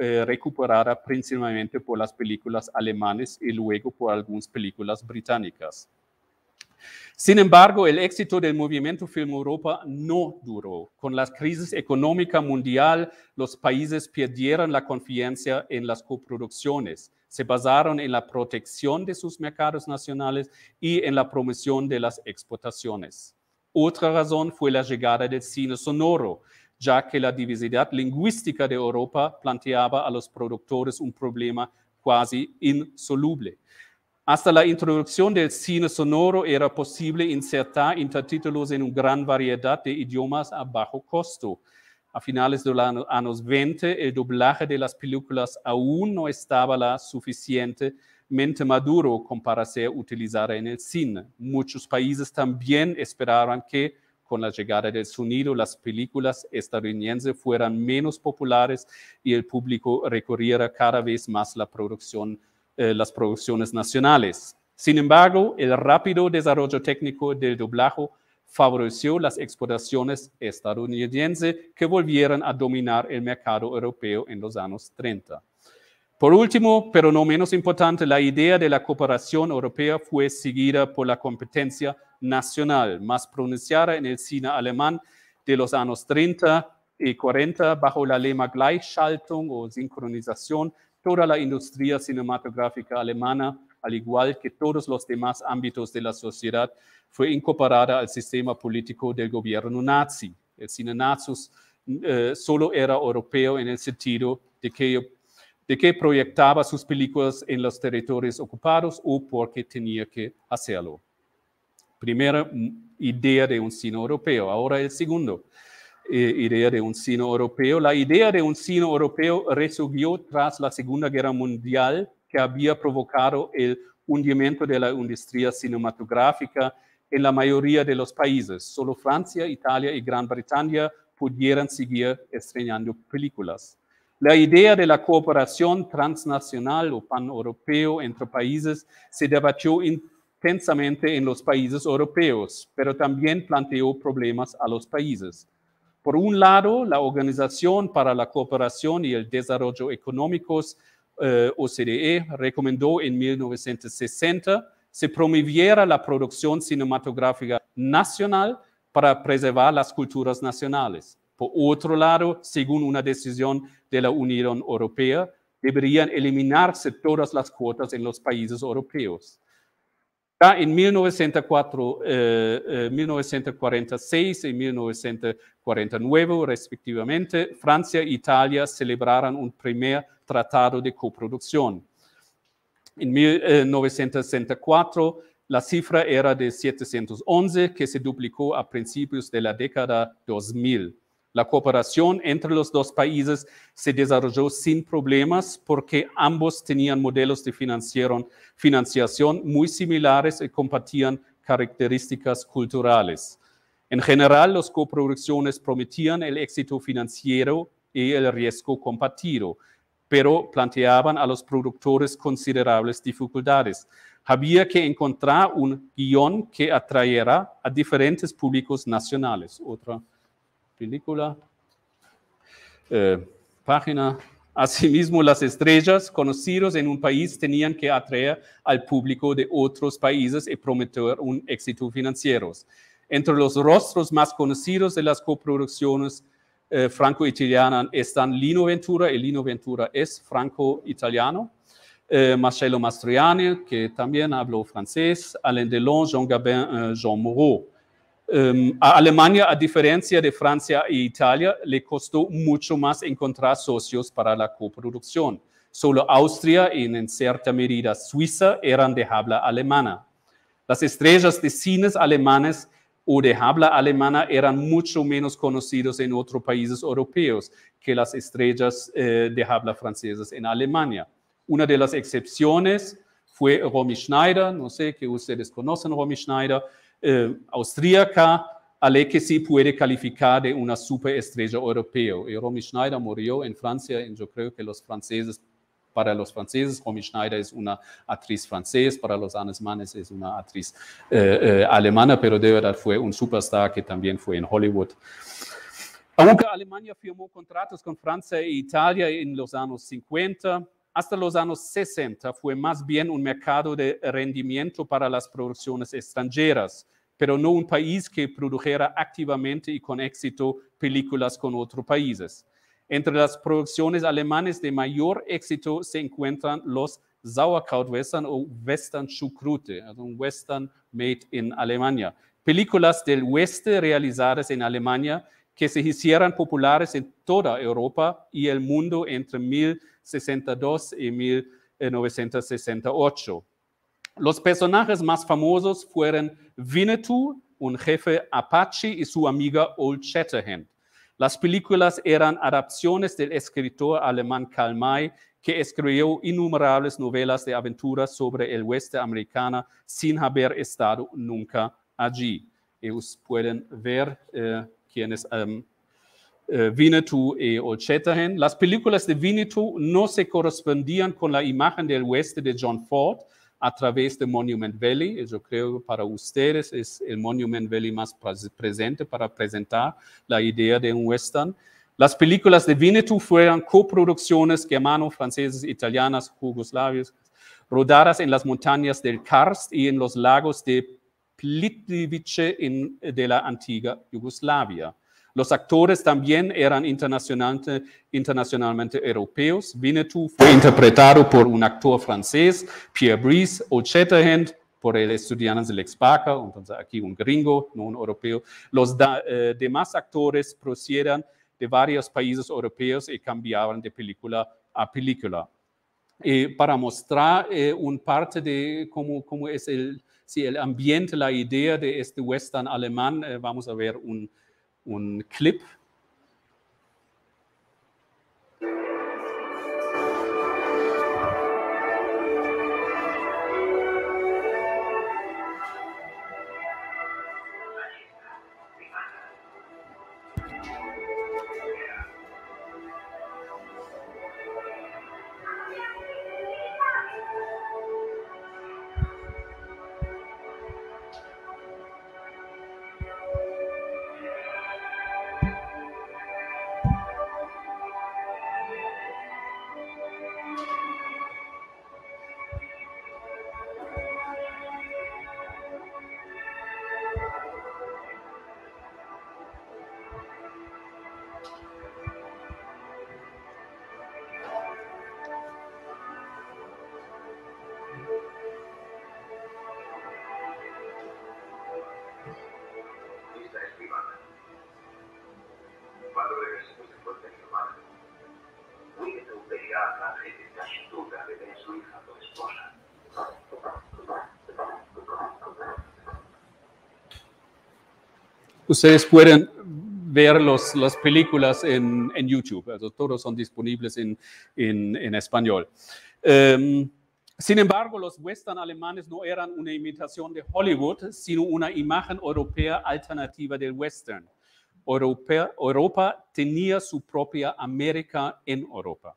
eh, recuperada principalmente por las películas alemanes y luego por algunas películas británicas. Sin embargo, el éxito del movimiento Film Europa no duró. Con la crisis económica mundial, los países perdieron la confianza en las coproducciones. Se basaron en la protección de sus mercados nacionales y en la promoción de las exportaciones. Otra razón fue la llegada del cine sonoro, ya que la diversidad lingüística de Europa planteaba a los productores un problema casi insoluble. Hasta la introducción del cine sonoro era posible insertar intertítulos en una gran variedad de idiomas a bajo costo. A finales de los años 20, el doblaje de las películas aún no estaba la suficientemente maduro como para ser utilizado en el cine. Muchos países también esperaban que, con la llegada del sonido, las películas estadounidenses fueran menos populares y el público recorriera cada vez más la producción eh, las producciones nacionales. Sin embargo, el rápido desarrollo técnico del doblaje favoreció las exportaciones estadounidenses que volvieron a dominar el mercado europeo en los años 30. Por último, pero no menos importante, la idea de la cooperación europea fue seguida por la competencia nacional, más pronunciada en el cine alemán de los años 30 y 40 bajo la lema Gleichschaltung o sincronización. Toda la industria cinematográfica alemana, al igual que todos los demás ámbitos de la sociedad, fue incorporada al sistema político del gobierno nazi. El cine nazi eh, solo era europeo en el sentido de que, de que proyectaba sus películas en los territorios ocupados o porque tenía que hacerlo. Primera idea de un cine europeo. Ahora el segundo eh, idea de un cine europeo. La idea de un cine europeo resurgió tras la Segunda Guerra Mundial que había provocado el hundimiento de la industria cinematográfica en la mayoría de los países. Solo Francia, Italia y Gran Bretaña pudieran seguir estrenando películas. La idea de la cooperación transnacional o pan-europeo entre países se debatió intensamente en los países europeos, pero también planteó problemas a los países. Por un lado, la Organización para la Cooperación y el Desarrollo Económicos, eh, OCDE, recomendó en 1960 se promoviera la producción cinematográfica nacional para preservar las culturas nacionales. Por otro lado, según una decisión de la Unión Europea, deberían eliminarse todas las cuotas en los países europeos. En 1904, 1946 y 1949, respectivamente, Francia e Italia celebraron un primer tratado de coproducción. En 1964, la cifra era de 711, que se duplicó a principios de la década 2000. La cooperación entre los dos países se desarrolló sin problemas porque ambos tenían modelos de financiación muy similares y compartían características culturales. En general, las coproducciones prometían el éxito financiero y el riesgo compartido, pero planteaban a los productores considerables dificultades. Había que encontrar un guion que atrayera a diferentes públicos nacionales. Otra película. Eh, página. Asimismo, las estrellas conocidas en un país tenían que atraer al público de otros países y prometer un éxito financiero. Entre los rostros más conocidos de las coproducciones eh, franco-italianas están Lino Ventura, y Lino Ventura es franco-italiano, eh, Marcello Mastroianni, que también habló francés, Alain Delon, Jean Gabin, Jean Moreau. Um, a Alemania, a diferencia de Francia e Italia, le costó mucho más encontrar socios para la coproducción. Solo Austria y en cierta medida Suiza eran de habla alemana. Las estrellas de cines alemanes o de habla alemana eran mucho menos conocidos en otros países europeos que las estrellas eh, de habla francesas en Alemania. Una de las excepciones fue Romy Schneider, no sé que ustedes conocen Romy Schneider, eh, austríaca que se puede calificar de una superestrella europea. Y Romy Schneider murió en Francia, y yo creo que los franceses, para los franceses, Romy Schneider es una actriz francesa, para los alemanes es una actriz eh, eh, alemana, pero de verdad fue un superstar que también fue en Hollywood. Aunque Alemania firmó contratos con Francia e Italia en los años 50, hasta los años 60 fue más bien un mercado de rendimiento para las producciones extranjeras, pero no un país que produjera activamente y con éxito películas con otros países. Entre las producciones alemanes de mayor éxito se encuentran los Sauerkraut Western o Western Schukrute, un western made in Alemania. Películas del oeste realizadas en Alemania que se hicieran populares en toda Europa y el mundo entre 1062 y 1968. Los personajes más famosos fueron Winnetou, un jefe apache, y su amiga Old Shatterhand. Las películas eran adaptaciones del escritor alemán Karl May, que escribió innumerables novelas de aventuras sobre el oeste americano sin haber estado nunca allí. Ellos pueden ver eh, quienes um, Winnetou y Old Shatterhand. Las películas de Winnetou no se correspondían con la imagen del oeste de John Ford a través de Monument Valley. Yo creo que para ustedes es el Monument Valley más presente para presentar la idea de un western. Las películas de Winnetou fueron coproducciones germano-francesas, italianas, jugoslavias, rodadas en las montañas del Karst y en los lagos de Plitvice de la antigua Yugoslavia. Los actores también eran internacionalmente, europeos. Winnetou fue interpretado por un actor francés, Pierre Brice, Old Shatterhand, por el estudiante del Expaca, entonces aquí un gringo, no un europeo. Los eh, demás actores procedían de varios países europeos y cambiaban de película a película. Y para mostrar eh, un parte de cómo, cómo es el, si el ambiente, la idea de este western alemán, eh, vamos a ver un, un clip Ustedes pueden ver los, las películas en, en YouTube, todos son disponibles en, en, español. Um, sin embargo, los western alemanes no eran una imitación de Hollywood, sino una imagen europea alternativa del western. Europa, Europa tenía su propia América en Europa.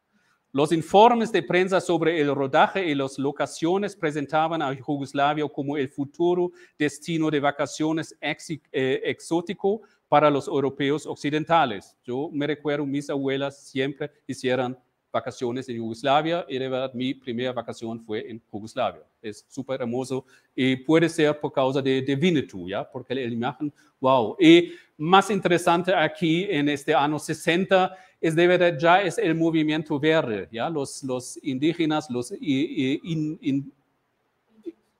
Los informes de prensa sobre el rodaje y las locaciones presentaban a Yugoslavia como el futuro destino de vacaciones eh, exótico para los europeos occidentales. Yo me recuerdo, mis abuelas siempre hicieron vacaciones en Yugoslavia y de verdad mi primera vacación fue en Yugoslavia. Es súper hermoso y puede ser por causa de, de ¿ya? Porque la imagen, wow. Y más interesante aquí en este año 60 es de verdad ya es el movimiento verde, ¿ya? Los, los indígenas, los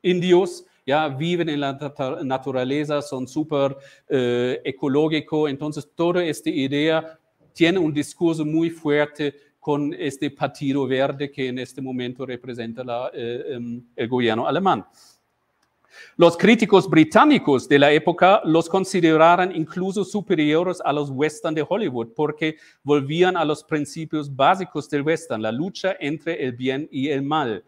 indios, ya viven en la nat- naturaleza, son súper eh, ecológico, entonces toda esta idea tiene un discurso muy fuerte con este partido verde que en este momento representa la, eh, em, el gobierno alemán. Los críticos británicos de la época los consideraron incluso superiores a los western de Hollywood porque volvían a los principios básicos del western, la lucha entre el bien y el mal.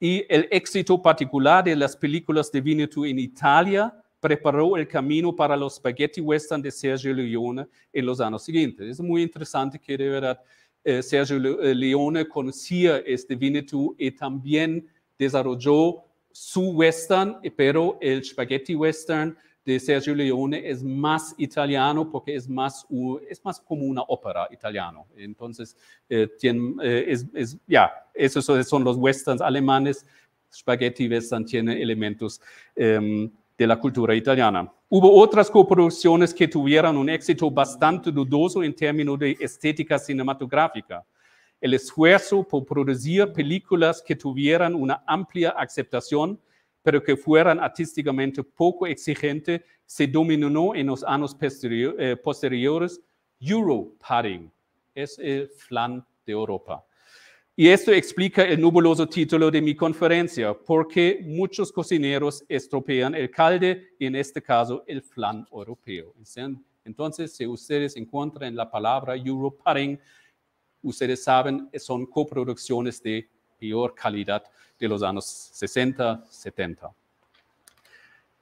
Y el éxito particular de las películas de Winnetou en Italia preparó el camino para los spaghetti western de Sergio Leone en los años siguientes. Es muy interesante que de verdad eh, Sergio eh, Leone conocía este Winnetou y también desarrolló su western, pero el spaghetti western de Sergio Leone es más italiano porque es más, es más como una ópera italiano. Entonces, eh, tiene, eh, es, es- ya, esos son- los westerns alemanes. Spaghetti western tiene elementos em, de la cultura italiana. Hubo otras coproducciones que tuvieron un éxito bastante dudoso en términos de estética cinematográfica. El esfuerzo por producir películas que tuvieran una amplia aceptación, pero que fueran artísticamente poco exigentes, se dominó en los años eh, posteriores. Europadding es el flan de Europa. Y esto explica el nubuloso título de mi conferencia, porque muchos cocineros estropean el calde y en este caso el flan europeo. Entonces, si ustedes encuentran la palabra Europadding, ustedes saben, son coproducciones de peor calidad de los años 60, 70.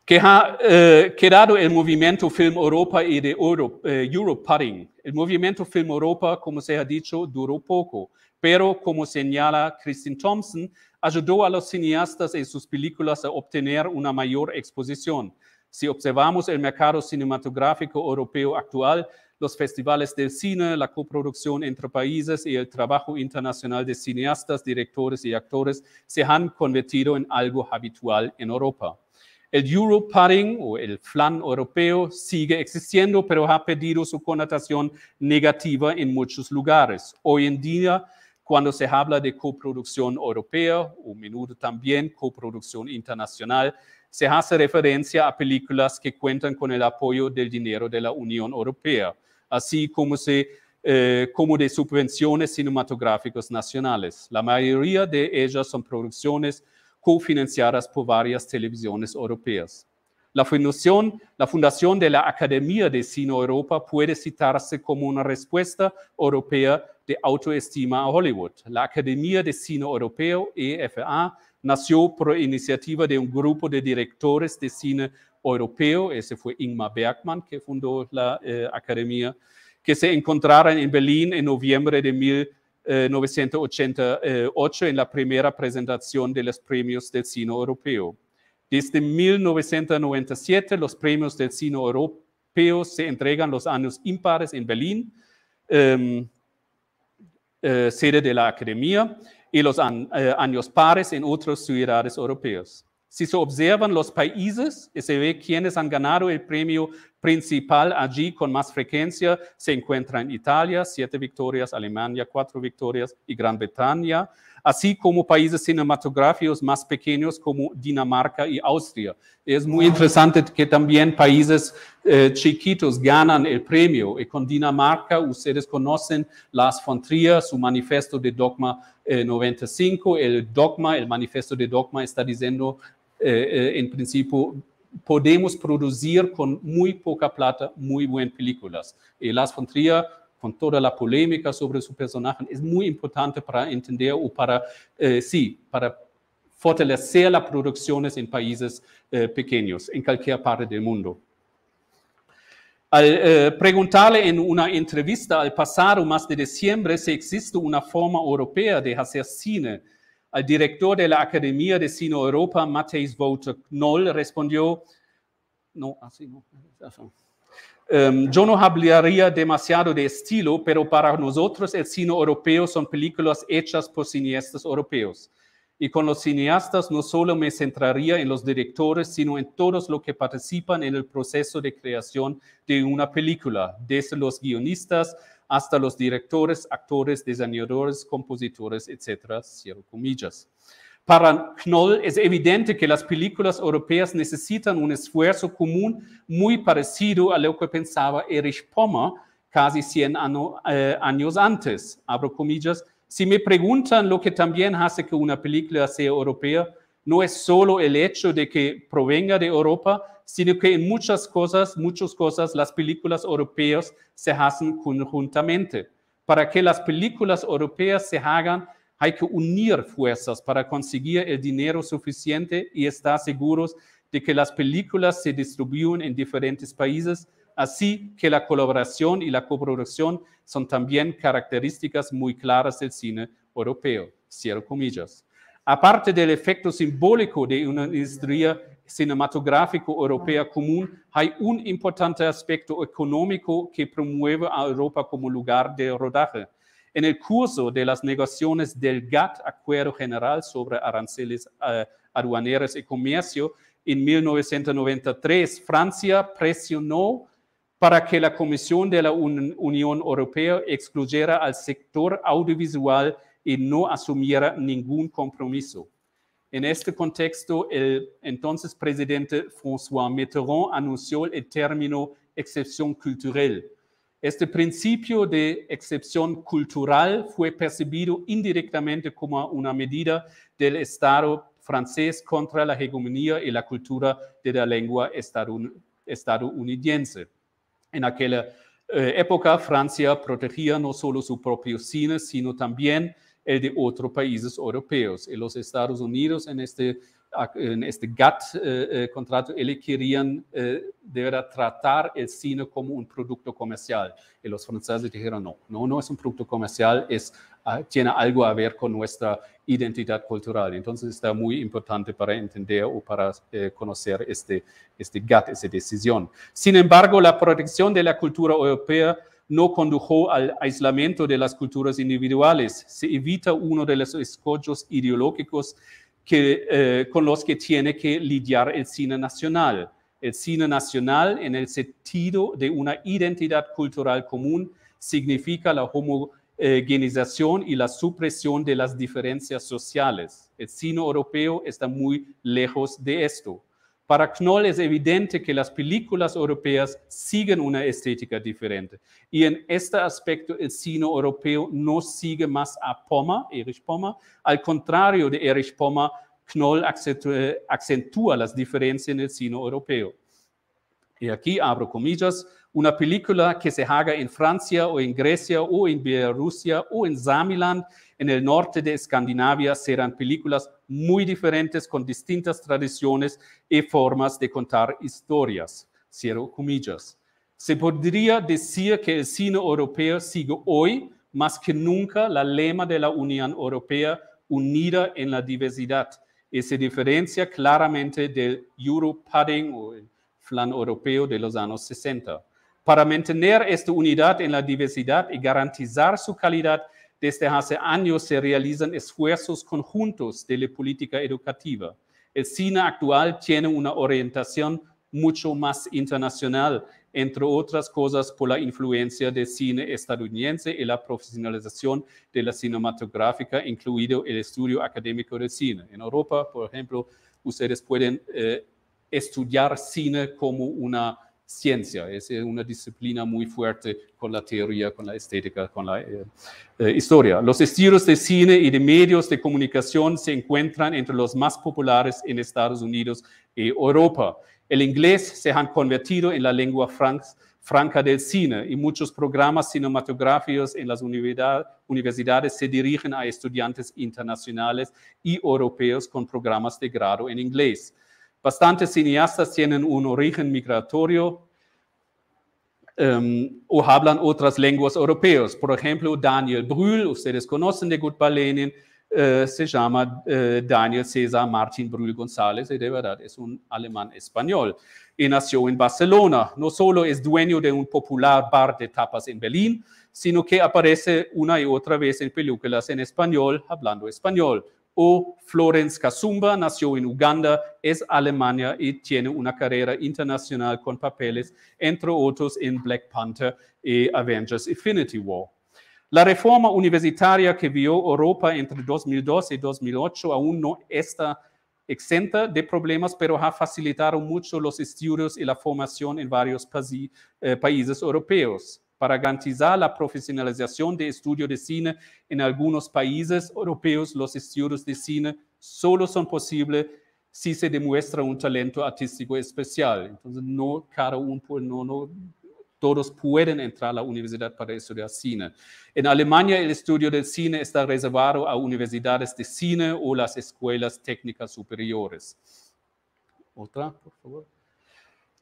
Que ha eh, quedado el movimiento Film Europa y de Euro, eh, Europadding. El movimiento Film Europa, como se ha dicho, duró poco, pero como señala Christine Thompson, ayudó a los cineastas en sus películas a obtener una mayor exposición. Si observamos el mercado cinematográfico europeo actual, los festivales del cine, la coproducción entre países y el trabajo internacional de cineastas, directores y actores se han convertido en algo habitual en Europa. El Europadding o el flan europeo sigue existiendo, pero ha perdido su connotación negativa en muchos lugares. Hoy en día, cuando se habla de coproducción europea, o menudo también coproducción internacional, se hace referencia a películas que cuentan con el apoyo del dinero de la Unión Europea, así como, se, eh, como de subvenciones cinematográficas nacionales. La mayoría de ellas son producciones cofinanciadas por varias televisiones europeas. La fundación, la fundación de la Academia de Cine Europa puede citarse como una respuesta europea de autoestima a Hollywood. La Academia de Cine Europeo, EFA, nació por iniciativa de un grupo de directores de cine europeo, ese fue Ingmar Bergman que fundó la eh, Academia, que se encontraron en Berlín en noviembre de 1988 en la primera presentación de los premios del cine europeo. Desde 1997 los premios del cine europeo se entregan los años impares en Berlín, em, eh, sede de la Academia, y los eh, años pares en otras ciudades europeas. Si se observan los países y se ve quiénes han ganado el premio principal allí con más frecuencia, se encuentran Italia, siete victorias, Alemania, cuatro victorias y Gran Bretaña, así como países cinematográficos más pequeños como Dinamarca y Austria. Es muy interesante que también países eh, chiquitos ganan el premio y con Dinamarca ustedes conocen Las von su manifiesto de dogma 95, eh, el dogma, el manifiesto de dogma está diciendo eh, eh, en principio, podemos producir con muy poca plata muy buenas películas. Y Las von Trier, con toda la polémica sobre su personaje, es muy importante para entender o para, eh, sí, para fortalecer las producciones en países pequeños, en cualquier parte del mundo. Al preguntarle en una entrevista al pasado más de diciembre si existe una forma europea de hacer cine al director de la Academia de Cine Europa, Matthijs Wouter Knoll, respondió, no, así no, um, yo no hablaría demasiado de estilo, pero para nosotros el cine europeo son películas hechas por cineastas europeos. Y con los cineastas no solo me centraría en los directores, sino en todos los que participan en el proceso de creación de una película, desde los guionistas hasta los directores, actores, diseñadores, compositores, etcétera, cierro comillas. Para Knoll es evidente que las películas europeas necesitan un esfuerzo común muy parecido a lo que pensaba Erich Pommer casi 100 eh, años antes. Abro comillas. Si me preguntan lo que también hace que una película sea europea, no es solo el hecho de que provenga de Europa, sino que en muchas cosas, muchas cosas, las películas europeas se hacen conjuntamente. Para que las películas europeas se hagan, hay que unir fuerzas para conseguir el dinero suficiente y estar seguros de que las películas se distribuyen en diferentes países, así que la colaboración y la coproducción son también características muy claras del cine europeo. Cierro comillas. Aparte del efecto simbólico de una industria cinematográfica europea común, hay un importante aspecto económico que promueve a Europa como lugar de rodaje. En el curso de las negociaciones del GATT, Acuerdo General sobre Aranceles uh, Aduaneros y Comercio, en 1993, Francia presionó para que la Comisión de la Unión Europea excluyera al sector audiovisual y no asumiera ningún compromiso. En este contexto, el entonces presidente François Mitterrand anunció el término excepción cultural. Este principio de excepción cultural fue percibido indirectamente como una medida del Estado francés contra la hegemonía y la cultura de la lengua estadounidense. En aquella eh, época, Francia protegía no solo su propio cine, sino también el de otros países europeos. Y los Estados Unidos en este, en este GATT eh, eh, contrato, ellos querían eh, tratar el cine como un producto comercial. Y los franceses dijeron, no, no, no es un producto comercial, es, ah, tiene algo a ver con nuestra identidad cultural. Entonces está muy importante para entender o para conocer este, este GATT, esa decisión. Sin embargo, la protección de la cultura europea no condujo al aislamiento de las culturas individuales. Se evita uno de los escollos ideológicos que, eh, con los que tiene que lidiar el cine nacional. El cine nacional, en el sentido de una identidad cultural común, significa la homogenización y la supresión de las diferencias sociales. El cine europeo está muy lejos de esto. Para Knoll es evidente que las películas europeas siguen una estética diferente. Y en este aspecto el cine europeo no sigue más a Pommer, Erich Pommer. Al contrario de Erich Pommer, Knoll acentúa las diferencias en el cine europeo. Y aquí abro comillas, una película que se haga en Francia o en Grecia o en Bielorrusia o en Samiland, en el norte de Escandinavia, serán películas muy diferentes con distintas tradiciones y formas de contar historias. Cierro comillas. Se podría decir que el cine europeo sigue hoy más que nunca la lema de la Unión Europea unida en la diversidad y se diferencia claramente del Europadding o el plan europeo de los años 60. Para mantener esta unidad en la diversidad y garantizar su calidad, desde hace años se realizan esfuerzos conjuntos de la política educativa. El cine actual tiene una orientación mucho más internacional, entre otras cosas por la influencia del cine estadounidense y la profesionalización de la cinematográfica, incluido el estudio académico del cine. En Europa, por ejemplo, ustedes pueden eh, estudiar cine como una ciencia, es una disciplina muy fuerte con la teoría, con la estética, con la eh, eh, historia. Los estilos de cine y de medios de comunicación se encuentran entre los más populares en Estados Unidos y Europa. El inglés se ha convertido en la lengua franca del cine y muchos programas cinematográficos en las universidades se dirigen a estudiantes internacionales y europeos con programas de grado en inglés. Bastantes cineastas tienen un origen migratorio um, o hablan otras lenguas europeas. Por ejemplo, Daniel Brühl, ustedes conocen de Gut Lenin, uh, se llama uh, Daniel César Martin Brühl González y de verdad es un alemán español. Y nació en Barcelona. No solo es dueño de un popular bar de tapas en Berlín, sino que aparece una y otra vez en películas en español, hablando español o Florence Kasumba nació en Uganda, es Alemania y tiene una carrera internacional con papeles, entre otros en Black Panther y Avengers Infinity War. La reforma universitaria que vio Europa entre 2002 y 2008 aún no está exenta de problemas, pero ha facilitado mucho los estudios y la formación en varios eh, países europeos para garantizar la profesionalización de estudio de cine en algunos países europeos, los estudios de cine solo son posibles si se demuestra un talento artístico especial. Entonces, no cada uno, no, no todos pueden entrar a la universidad para estudiar cine. En Alemania, el estudio del cine está reservado a universidades de cine o las escuelas técnicas superiores. Otra, por favor.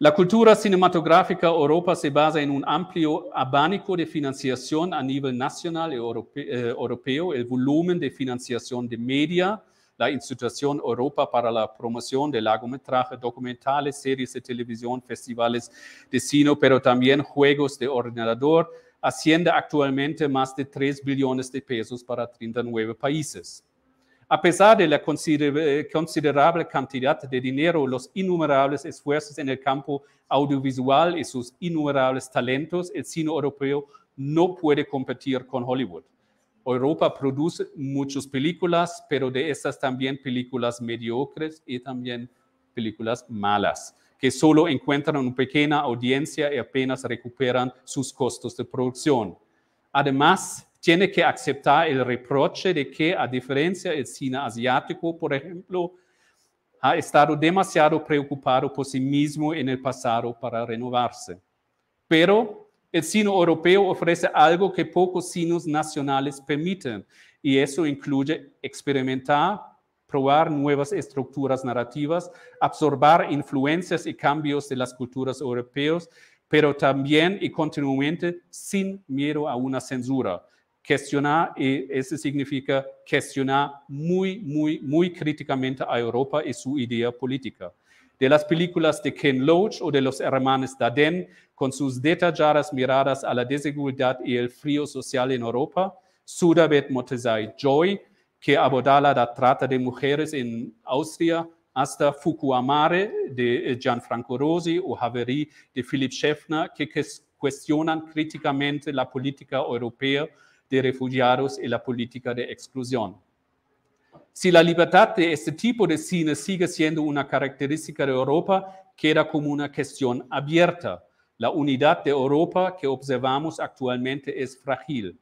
La cultura cinematográfica Europa se basa en un amplio abanico de financiación a nivel nacional y eh, europeo, el volumen de financiación de media, la institución Europa para la promoción de largometraje, documentales, series de televisión, festivales de cine, pero también juegos de ordenador, asciende actualmente más de 3 billones de pesos para 39 países. A pesar de la considerable cantidad de dinero, los innumerables esfuerzos en el campo audiovisual y sus innumerables talentos, el cine europeo no puede competir con Hollywood. Europa produce muchas películas, pero de estas también películas mediocres y también películas malas, que solo encuentran una pequeña audiencia y apenas recuperan sus costos de producción. Además, tiene que aceptar el reproche de que, a diferencia del cine asiático, por ejemplo, ha estado demasiado preocupado por sí mismo en el pasado para renovarse. Pero el cine europeo ofrece algo que pocos cines nacionales permiten, y eso incluye experimentar, probar nuevas estructuras narrativas, absorber influencias y cambios de las culturas europeas, pero también y continuamente sin miedo a una censura cuestionar, y eso significa cuestionar muy, muy, muy críticamente a Europa y su idea política. De las películas de Ken Loach o de los hermanos Daden, con sus detalladas miradas a la desigualdad y el frío social en Europa, Sudabet Motezai Joy, que abordaba la trata de mujeres en Austria, hasta Fukuamare de Gianfranco Rosi o Haveri de Philipp Schäffner, que cuestionan críticamente la política europea de refugiados y la política de exclusión. Si la libertad de este tipo de cine sigue siendo una característica de Europa, queda como una cuestión abierta. La unidad de Europa que observamos actualmente es frágil.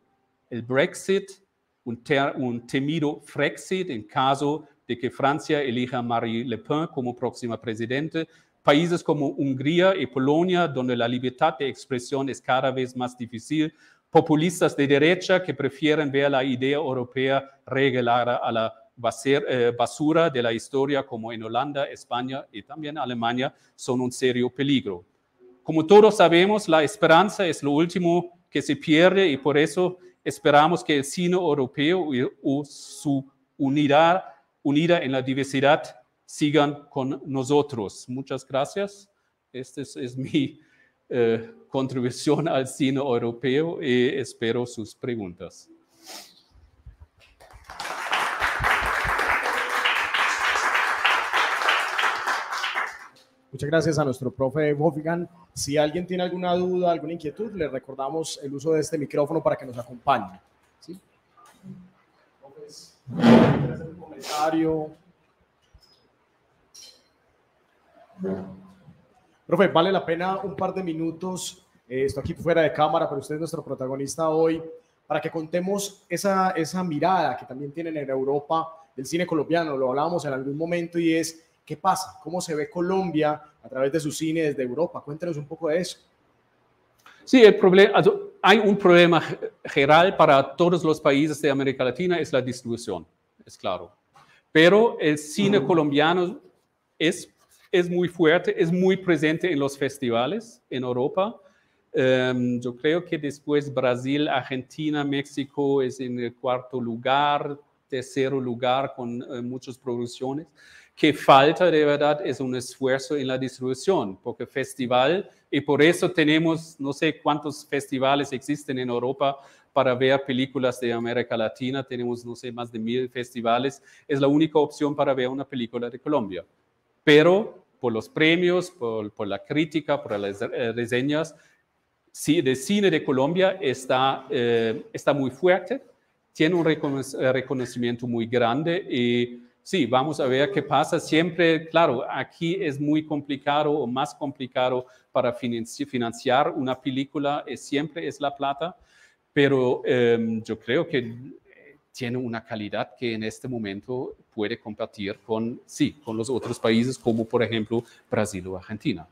El Brexit, un, un temido Frexit en caso de que Francia elija a Marie Le Pen como próxima presidente, países como Hungría y Polonia, donde la libertad de expresión es cada vez más difícil, populistas de derecha que prefieren ver la idea europea regalada a la eh, basura de la historia, como en Holanda, España y también Alemania, son un serio peligro. Como todos sabemos, la esperanza es lo último que se pierde y por eso esperamos que el cine europeo y su unidad, unida en la diversidad sigan con nosotros. Muchas gracias. Esta es, mi eh, contribución al cine europeo y espero sus preguntas. Muchas gracias a nuestro profe Wolfgang. Si alguien tiene alguna duda, alguna inquietud, le recordamos el uso de este micrófono para que nos acompañe. ¿Sí? un comentario? Profe, vale la pena un par de minutos, eh, esto aquí fuera de cámara, pero usted es nuestro protagonista hoy, para que contemos esa, esa mirada que también tienen en Europa del cine colombiano, lo hablábamos en algún momento y es ¿Qué pasa? ¿Cómo se ve Colombia a través de su cine desde Europa? Cuéntenos un poco de eso. Sí, el problema, hay un problema general para todos los países de América Latina, es la distribución, es claro. Pero el cine colombiano es, es muy fuerte, es muy presente en los festivales en Europa. Em, yo creo que después Brasil, Argentina, México es en el cuarto lugar, tercero lugar con eh, muchas producciones que falta de verdad es un esfuerzo en la distribución, porque festival, y por eso tenemos, no sé cuántos festivales existen en Europa para ver películas de América Latina, tenemos, no sé, más de mil festivales, es la única opción para ver una película de Colombia. Pero por los premios, por, por la crítica, por las eh, reseñas, sí, de cine de Colombia está, eh, está muy fuerte, tiene un reconocimiento muy grande y sí, vamos a ver qué pasa. Siempre, claro, aquí es muy complicado o más complicado para financiar una película, es, siempre es la plata, pero em, yo creo que tiene una calidad que en este momento puede compartir con, sí, con los otros países como por ejemplo Brasil o Argentina.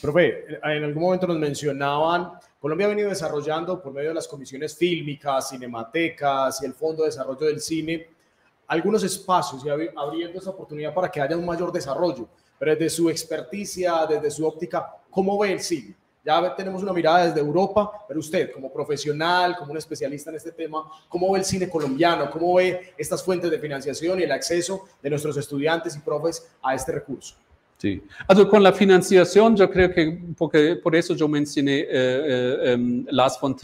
Profe, en algún momento nos mencionaban, Colombia ha venido desarrollando por medio de las comisiones fílmicas, cinematecas y el Fondo de Desarrollo del Cine, algunos espacios y abriendo esa oportunidad para que haya un mayor desarrollo. Pero desde su experticia, desde su óptica, ¿cómo ve el cine? Ya tenemos una mirada desde Europa, pero usted como profesional, como un especialista en este tema, ¿cómo ve el cine colombiano? ¿Cómo ve estas fuentes de financiación y el acceso de nuestros estudiantes y profes a este recurso? Sí, con la financiación yo creo que, porque por eso yo mencioné eh, eh, em, Las von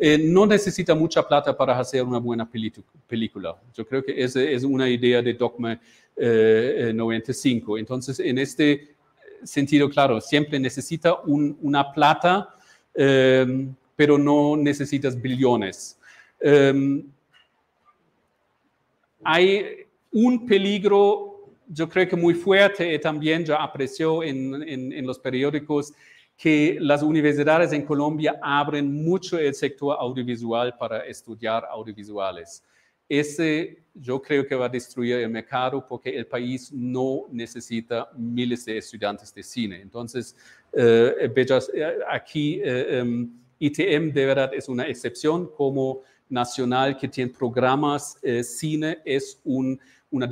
eh, no necesita mucha plata para hacer una buena película. Yo creo que esa es una idea de Dogma 95. Eh, Entonces, en este sentido, claro, siempre necesita una plata, em, pero no necesitas billones. Em, hay un peligro, yo creo que muy fuerte, y también ya apreció en, en los periódicos, que las universidades en Colombia abren mucho el sector audiovisual para estudiar audiovisuales. Ese yo creo que va a destruir el mercado porque el país no necesita miles de estudiantes de cine. Entonces, eh, eh, aquí eh, em, ITM de verdad es una excepción como nacional que tiene programas. cine es una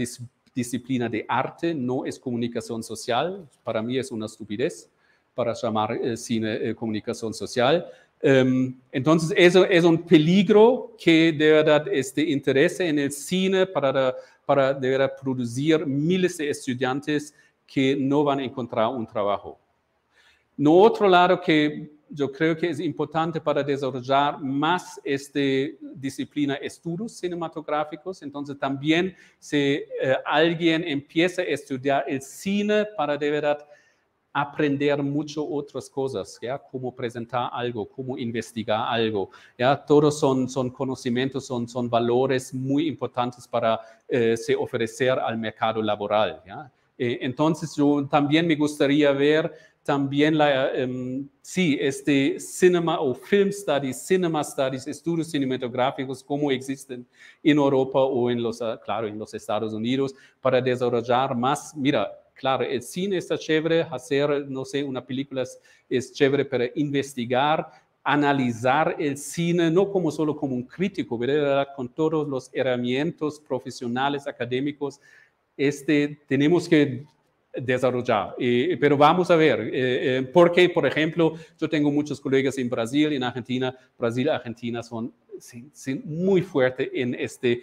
disciplina de arte, no es comunicación social. Para mí es una estupidez para llamar eh, cine eh, comunicación social. Em, entonces, eso es un peligro que de verdad este, interesa en el cine para, para de verdad producir miles de estudiantes que no van a encontrar un trabajo. No otro lado que yo creo que es importante para desarrollar más esta disciplina estudios cinematográficos. Entonces también si eh, alguien empieza a estudiar el cine para de verdad aprender mucho otras cosas, ¿ya? Cómo presentar algo, cómo investigar algo, ¿ya? Todos son, son conocimientos, son, son valores muy importantes para eh, se ofrecer al mercado laboral, ¿ya? Eh, entonces, yo también me gustaría ver también la, em, sí, este cinema o film studies, cinema studies, estudios cinematográficos como existen en Europa o en los, ah, claro, en los Estados Unidos para desarrollar más, mira, claro, el cine está chévere, hacer, no sé, una película es, chévere para investigar, analizar el cine, no como solo como un crítico, ¿verdad? con todos los herramientas profesionales, académicos, este, tenemos que desarrollar. pero vamos a ver, eh, eh, porque, por ejemplo, yo tengo muchos colegas en Brasil, en Argentina. Brasil Argentina son, muy fuertes en este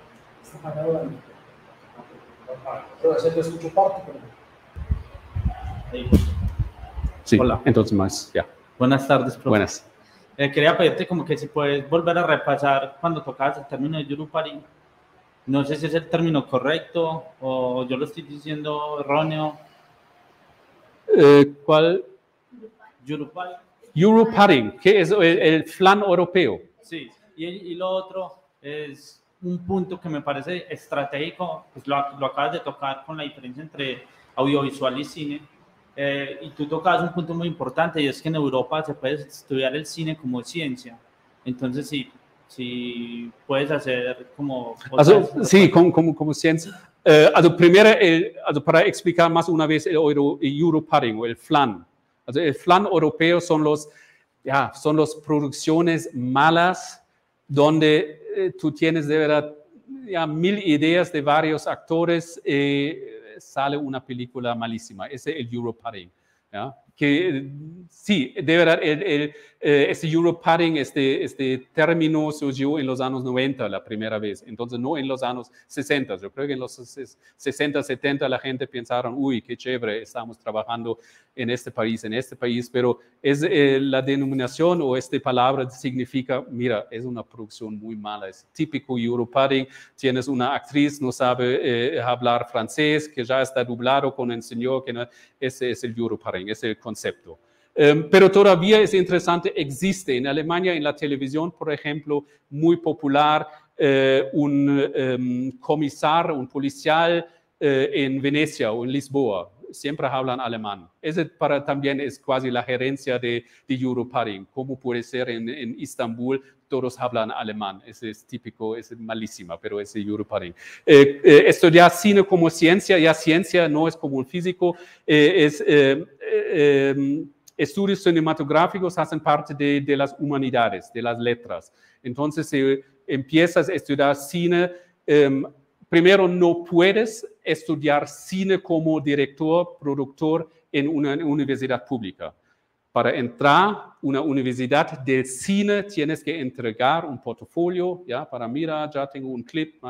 Sí, Hola. entonces más, ya. Buenas tardes, profe. Buenas. Eh, quería pedirte como que si puedes volver a repasar cuando tocabas el término de Yurupari. No sé si es el término correcto o yo lo estoy diciendo erróneo. Eh, ¿Cuál? Yurupari. Yurupari, que es el, el, flan europeo. Sí, y, y lo otro es un punto que me parece estratégico, pues lo, lo acabas de tocar con la diferencia entre audiovisual y cine, eh, y tú tocas un punto muy importante y es que en Europa se puede estudiar el cine como ciencia. Entonces, sí, si puedes hacer como... sí, como, como, como, ciencia. Eh, primero, para explicar más una vez el, Euro, el Europadding o el FLAN. el FLAN europeo son los, ya, son las producciones malas donde eh, tú tienes de verdad ya mil ideas de varios actores, eh, sale una película malísima. Ese es el Europadding. ¿ya? Que sí, de verdad, el, el, eh, este Europadding, este, este término surgió en los años 90 la primera vez, entonces no en los años 60. Yo creo que en los 60, 70 la gente pensaron, uy, qué chévere, estamos trabajando en este país, en este país, pero es eh, la denominación o esta palabra significa, mira, es una producción muy mala, es típico Europadding, tienes una actriz, no sabe eh, hablar francés, que ya está dublado con el señor, que no, ese es el Europadding, es el concepto. Em, pero todavía es interesante, existe en Alemania, en la televisión, por ejemplo, muy popular, eh, un um, comisar, un policial eh, en Venecia o en Lisboa, siempre hablan alemán. Ese para, también es casi la gerencia de, de Europadding, como puede ser en, en Istambul, todos hablan alemán. Ese es típico, es malísima, pero es Europadding. Eh, eh, estudiar cine como ciencia, ya ciencia no es como un físico, eh, es Em, estudios cinematográficos hacen parte de, de, las humanidades, de las letras. Entonces, si empiezas a estudiar cine, em, primero no puedes estudiar cine como director, productor en una universidad pública. Para entrar a una universidad de cine tienes que entregar un portafolio, ya, para mira, ya tengo un clip,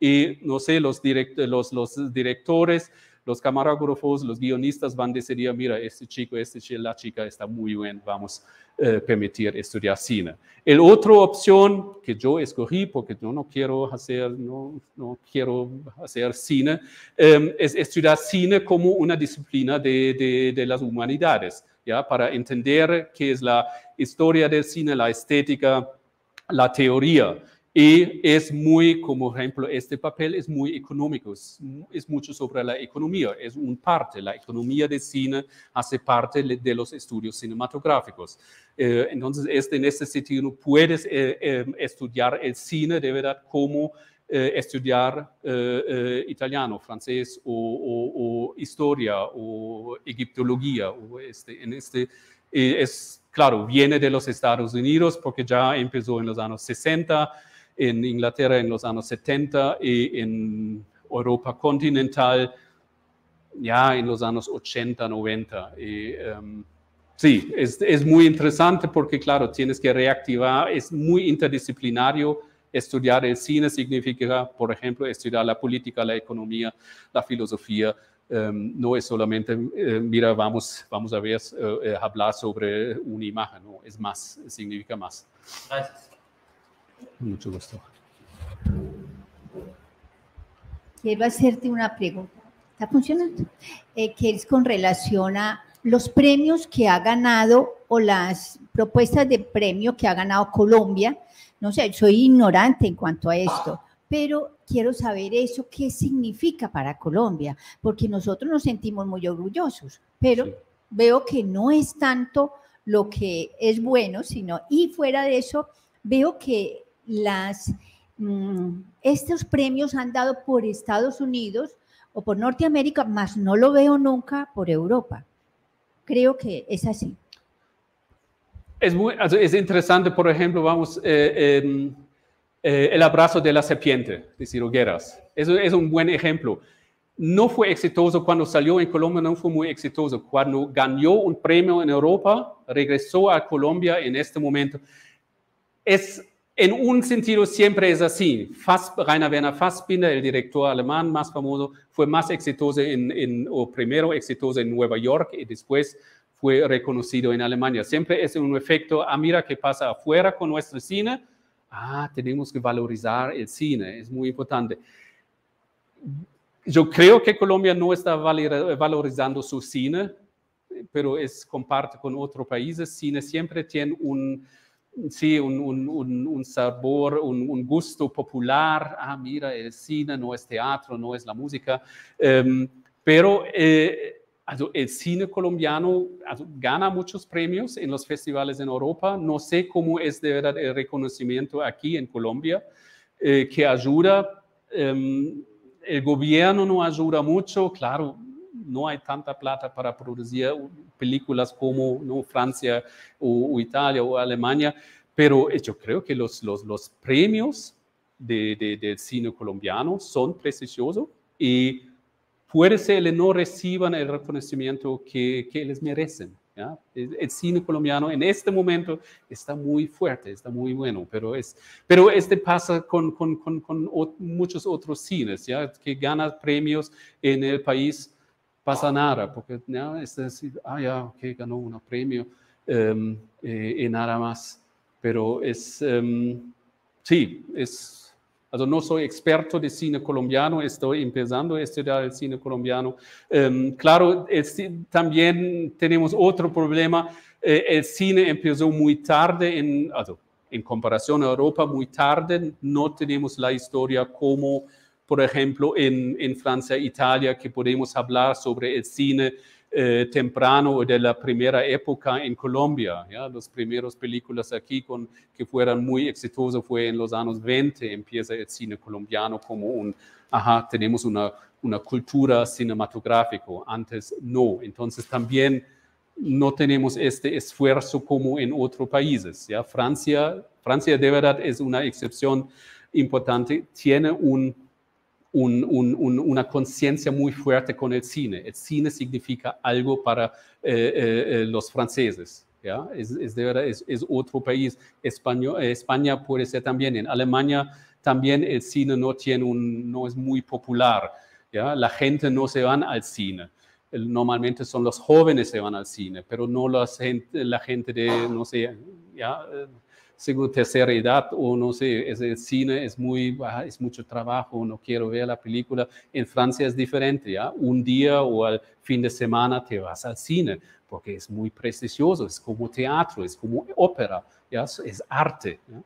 y no sé, los directores los camarógrafos, los guionistas van a decidir, mira, este chico, este chico, la chica está muy bien, vamos a eh, permitir estudiar cine. El otra opción que yo escogí, porque yo no quiero hacer, no, no quiero hacer cine, em, es estudiar cine como una disciplina de, de, de las humanidades, ¿ya? para entender qué es la historia del cine, la estética, la teoría. Y es muy, como ejemplo, este papel es muy económico, es, mucho sobre la economía, es un parte, la economía de cine hace parte de los estudios cinematográficos. Eh, entonces, este, en este sentido, puedes eh, em, estudiar el cine de verdad como eh, estudiar italiano, francés o, o, historia o egiptología. O este, en este, es claro, viene de los Estados Unidos porque ya empezó en los años 60, en Inglaterra en los años 70 y en Europa continental ya en los años 80, 90. Y, em, sí, es, es, muy interesante porque, claro, tienes que reactivar, es muy interdisciplinario. Estudiar el cine significa, por ejemplo, estudiar la política, la economía, la filosofía. Um, no es solamente, uh, mira, vamos, vamos a ver, uh, hablar sobre una imagen, no, es más, significa más. Gracias. Mucho gusto. Quiero hacerte una pregunta. ¿Está funcionando? Eh, que es con relación a los premios que ha ganado o las propuestas de premio que ha ganado Colombia. No sé, soy ignorante en cuanto a esto, pero quiero saber eso, qué significa para Colombia, porque nosotros nos sentimos muy orgullosos, pero Sí. veo que no es tanto lo que es bueno, sino, y fuera de eso, veo que las, mm, estos premios han dado por Estados Unidos o por Norteamérica, más no lo veo nunca por Europa. Creo que es así. Es, muy, interesante, por ejemplo, vamos, eh, em, eh, el abrazo de la serpiente de Ciro. Eso es un buen ejemplo. No fue exitoso cuando salió en Colombia, no fue muy exitoso. Cuando ganó un premio en Europa, regresó a Colombia en este momento. Es, en un sentido siempre es así. Fass, Rainer Werner Fassbinder, el director alemán más famoso, fue más exitoso en, en, o primero exitoso en Nueva York y después fue reconocido en Alemania. Siempre es un efecto, ah, mira qué pasa afuera con nuestro cine. Ah, tenemos que valorizar el cine, es muy importante. Yo creo que Colombia no está valorizando su cine, pero es comparte con otros países. Cine siempre tiene un, sí, un, un, un sabor, un, gusto popular. Ah, mira, el cine no es teatro, no es la música. Um, pero eh, el cine colombiano also, gana muchos premios en los festivales en Europa. No sé cómo es de verdad el reconocimiento aquí en Colombia, eh, que ayuda. Um, el gobierno no ayuda mucho, claro, no hay tanta plata para producir películas como ¿no? Francia o, Italia o Alemania, pero yo creo que los, los, los premios de, de, del cine colombiano son preciosos y puede ser que no reciban el reconocimiento que, que les merecen. el, cine colombiano en este momento está muy fuerte, está muy bueno, pero, es, pero este pasa con, con, con, con muchos otros cines, ¿ya? que ganan premios en el país pasa nada, porque ¿no? es decir, ah, ya, ok, ganó un premio um, eh, y nada más. Pero es, um, sí, es, also no soy experto de cine colombiano, estoy empezando a estudiar el cine colombiano. Um, claro, el, también tenemos otro problema, eh, el cine empezó muy tarde, en, also, en comparación a Europa, muy tarde, no tenemos la historia como por ejemplo, en, en, Francia, Italia, que podemos hablar sobre el cine eh, temprano de la primera época en Colombia. ¿ya? Las primeras películas aquí con, que fueran muy exitosas fue en los años 20, empieza el cine colombiano como un, ajá, tenemos una, una cultura cinematográfica, antes no. Entonces también no tenemos este esfuerzo como en otros países. ¿ya? Francia, Francia de verdad es una excepción importante, tiene un un, un, una conciencia muy fuerte con el cine. El cine significa algo para eh, eh, los franceses. ¿ya? Es, es, de verdad, es, es otro país. España, España puede ser también. En Alemania también el cine no, tiene un, no es muy popular. ¿ya? La gente no se van al cine. Normalmente son los jóvenes que van al cine, pero no la gente, la gente de, no sé, ya, según tercera edad o no sé, es el cine es muy, es mucho trabajo, no quiero ver la película. En Francia es diferente, ¿ya? Un día o al fin de semana te vas al cine porque es muy precioso, es como teatro, es como ópera, ¿ya? Es arte. ¿ya?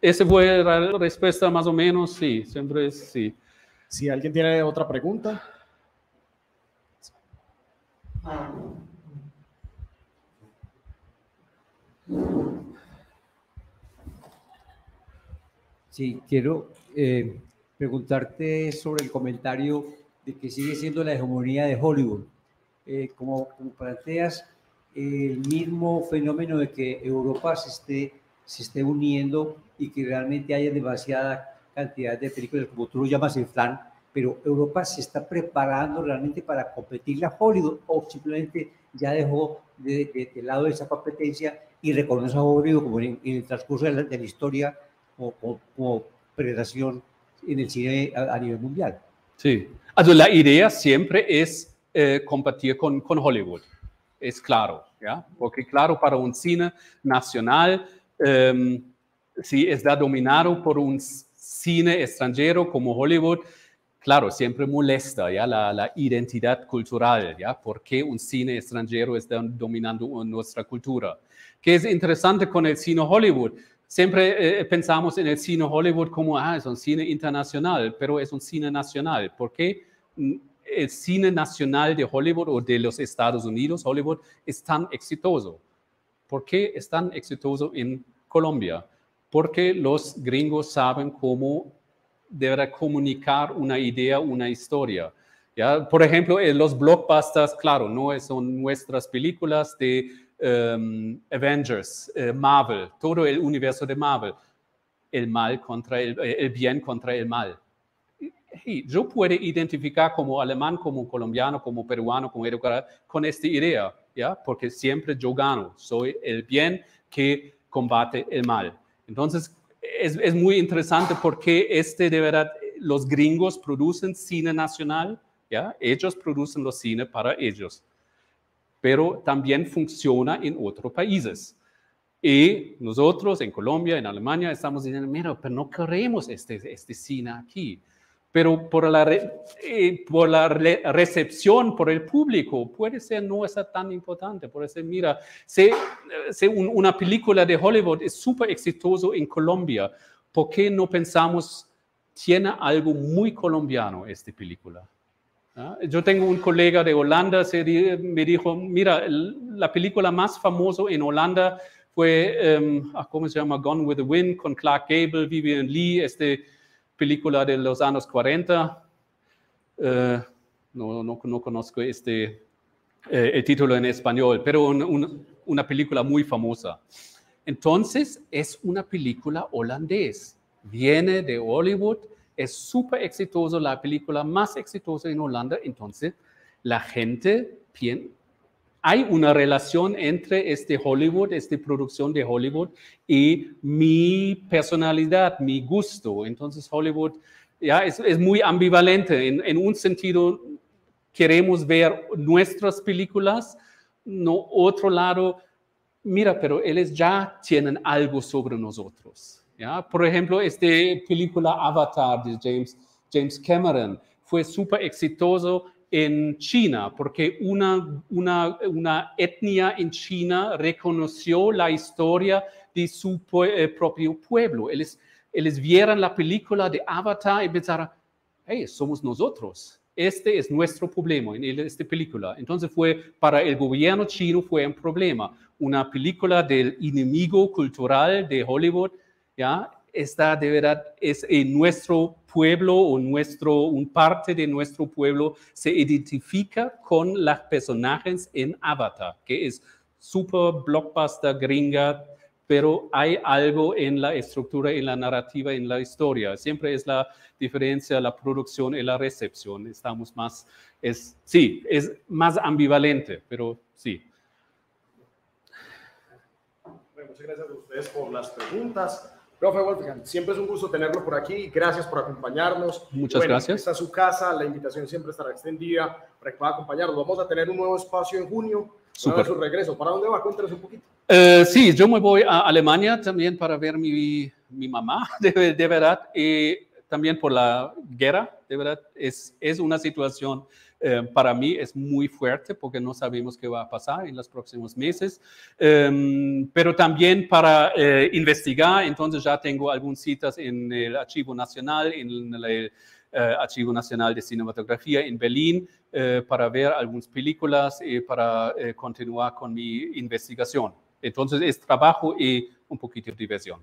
Esa fue la respuesta más o menos, sí, siempre es sí. Si alguien tiene otra pregunta. Sí, quiero eh, preguntarte sobre el comentario de que sigue siendo la hegemonía de Hollywood. Eh, como, como, planteas, el mismo fenómeno de que Europa se esté, se esté uniendo y que realmente haya demasiada cantidad de películas, como tú lo llamas el flan, pero Europa se está preparando realmente para competirle a Hollywood o simplemente ya dejó de, de- de lado esa competencia y reconoce a Hollywood como en, en el transcurso de la, de la historia como, como, como predación en el cine a, a nivel mundial. Sí. Also la idea siempre es eh, con, con Hollywood. Es claro, ¿ya? Porque claro, para un cine nacional, em, si está dominado por un cine extranjero como Hollywood, claro, siempre molesta ¿ya? La, la identidad cultural, ¿ya? ¿Por qué un cine extranjero está dominando nuestra cultura? Que es interesante con el cine Hollywood. Siempre eh, pensamos en el cine Hollywood como, ah, es un cine internacional, pero es un cine nacional. ¿Por qué mm, el cine nacional de Hollywood o de los Estados Unidos, Hollywood, es tan exitoso? ¿Por qué es tan exitoso en Colombia? Porque los gringos saben cómo deberá comunicar una idea, una historia. ¿ya? Por ejemplo, en los blockbusters, claro, no son nuestras películas de um, Avengers, eh, Marvel, todo el universo de Marvel, el mal contra el, el bien contra el mal. Hey, yo puedo identificar como alemán, como colombiano, como peruano, como educador, con esta idea, ¿ya? Porque siempre yo gano, soy el bien que combate el mal. Entonces, es, es muy interesante porque este de verdad, los gringos producen cine nacional, ¿ya? Ellos producen los cine para ellos pero también funciona en otros países. Y nosotros en Colombia, en Alemania, estamos diciendo, mira, pero no queremos este, este cine aquí. Pero por la, eh, por la re, recepción, por el público, puede ser no es tan importante. Puede ser, mira, si, si un, una película de Hollywood es súper exitoso en Colombia, ¿por qué no pensamos, tiene algo muy colombiano esta película? Yo tengo un colega de Holanda, se me dijo, mira, la película más famosa en Holanda fue, um, ¿cómo se llama? Gone with the Wind, con Clark Gable, Vivian Lee, esta película de los años 40. Uh, no, no, no, conozco este, eh, el título en español, pero un, un, una película muy famosa. Entonces, es una película holandés. Viene de Hollywood, es súper exitoso, la película más exitosa en Holanda, entonces la gente piensa, hay una relación entre este Hollywood, esta producción de Hollywood y mi personalidad, mi gusto. Entonces Hollywood ya es, es muy ambivalente. En, un sentido, queremos ver nuestras películas, no otro lado, mira, pero ellos ya tienen algo sobre nosotros. ¿ya? Por ejemplo, esta película Avatar de James, James Cameron fue súper exitoso en China porque una, una, una, etnia en China reconoció la historia de su eh, propio pueblo. Ellos, ellos vieron la película de Avatar y pensaron, hey, somos nosotros. Este es nuestro problema en esta película. Entonces fue para el gobierno chino fue un problema. Una película del enemigo cultural de Hollywood ¿ya? Está de verdad, es en nuestro pueblo o nuestro, un parte de nuestro pueblo se identifica con los personajes en Avatar, que es super blockbuster gringa, pero hay algo en la estructura, en la narrativa, en la historia. Siempre es la diferencia, la producción y la recepción. Estamos más, es, sí, es más ambivalente, pero sí. Muchas gracias a ustedes por las preguntas. Profe Wolfgang, siempre es un gusto tenerlo por aquí. Gracias por acompañarnos. Muchas bueno, gracias. Esta es su casa, la invitación siempre estará extendida para que pueda acompañarnos. Vamos a tener un nuevo espacio en junio, Super. su regreso. ¿Para dónde va? Cuéntanos un poquito. Uh, sí, yo me voy a Alemania también para ver mi, mi mamá, de, de, verdad, y también por la guerra, de verdad. Es, es una situación eh, para mí es muy fuerte porque no sabemos qué va a pasar en los próximos meses, um, pero también para eh, investigar, entonces ya tengo algunas citas en el Archivo Nacional, en el uh, Archivo Nacional de Cinematografía en Berlín, uh, para ver algunas películas y para continuar con mi investigación. Entonces es trabajo y un poquito de diversión.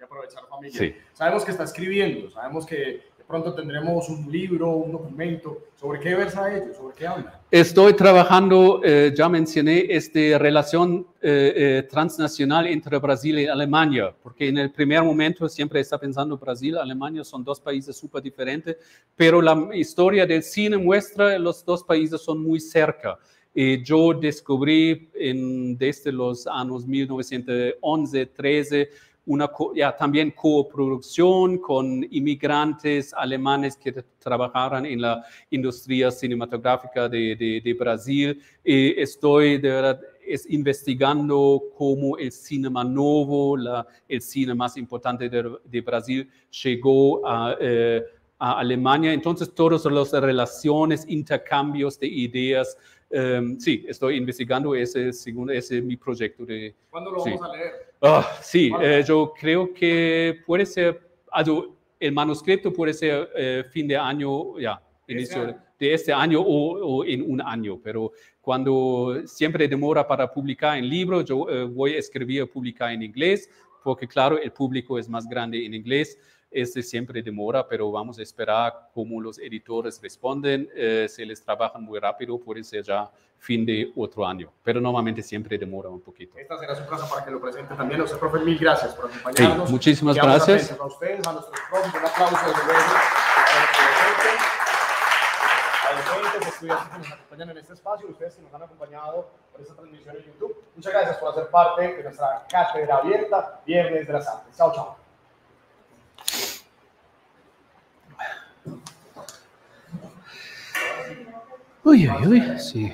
Aprovechar familia. Sí. Sabemos que está escribiendo, sabemos que pronto tendremos un libro, un documento. ¿Sobre qué versa ello? ¿Sobre qué habla? Estoy trabajando, eh, ya mencioné, esta relación eh, eh, transnacional entre Brasil y Alemania, porque en el primer momento siempre está pensando Brasil, Alemania son dos países súper diferentes, pero la historia del cine muestra que los dos países son muy cerca. Y yo descubrí en, desde los años 1911, 13, una ya, también coproducción con inmigrantes alemanes que trabajaron en la industria cinematográfica de, Brasil. Y estoy de verdad es investigando cómo el cinema nuevo, el cine más importante de, de Brasil, llegó a, eh, a Alemania. Entonces, todas las relaciones, intercambios de ideas. Em, sí, estoy investigando ese, segundo, ese es mi proyecto de, ¿Cuándo lo Sí. vamos a leer? Ah, sí, eh, yo creo que puede ser, also, el manuscrito puede ser eh, fin de año, ya, ¿De inicio este año? de este año o, o en un año, pero cuando siempre demora para publicar en libro, yo eh, voy a escribir publicar en inglés, porque claro, el público es más grande en inglés. Este siempre demora, pero vamos a esperar cómo los editores responden. Eh, si les trabajan muy rápido, puede ser ya fin de otro año, pero normalmente siempre demora un poquito. Esta será su casa para que lo presente también. A usted, profe, mil gracias por acompañarnos. Sí, muchísimas gracias. atentos A ustedes, a nuestros profes, un aplauso desde luego a docentes, a estudiantes que nos acompañan en este espacio y ustedes que nos han acompañado por esta transmisión en YouTube. Muchas gracias por hacer parte de nuestra cátedra abierta, Viernes de las Artes. Chao, chao. Uy, uy, uy, sí.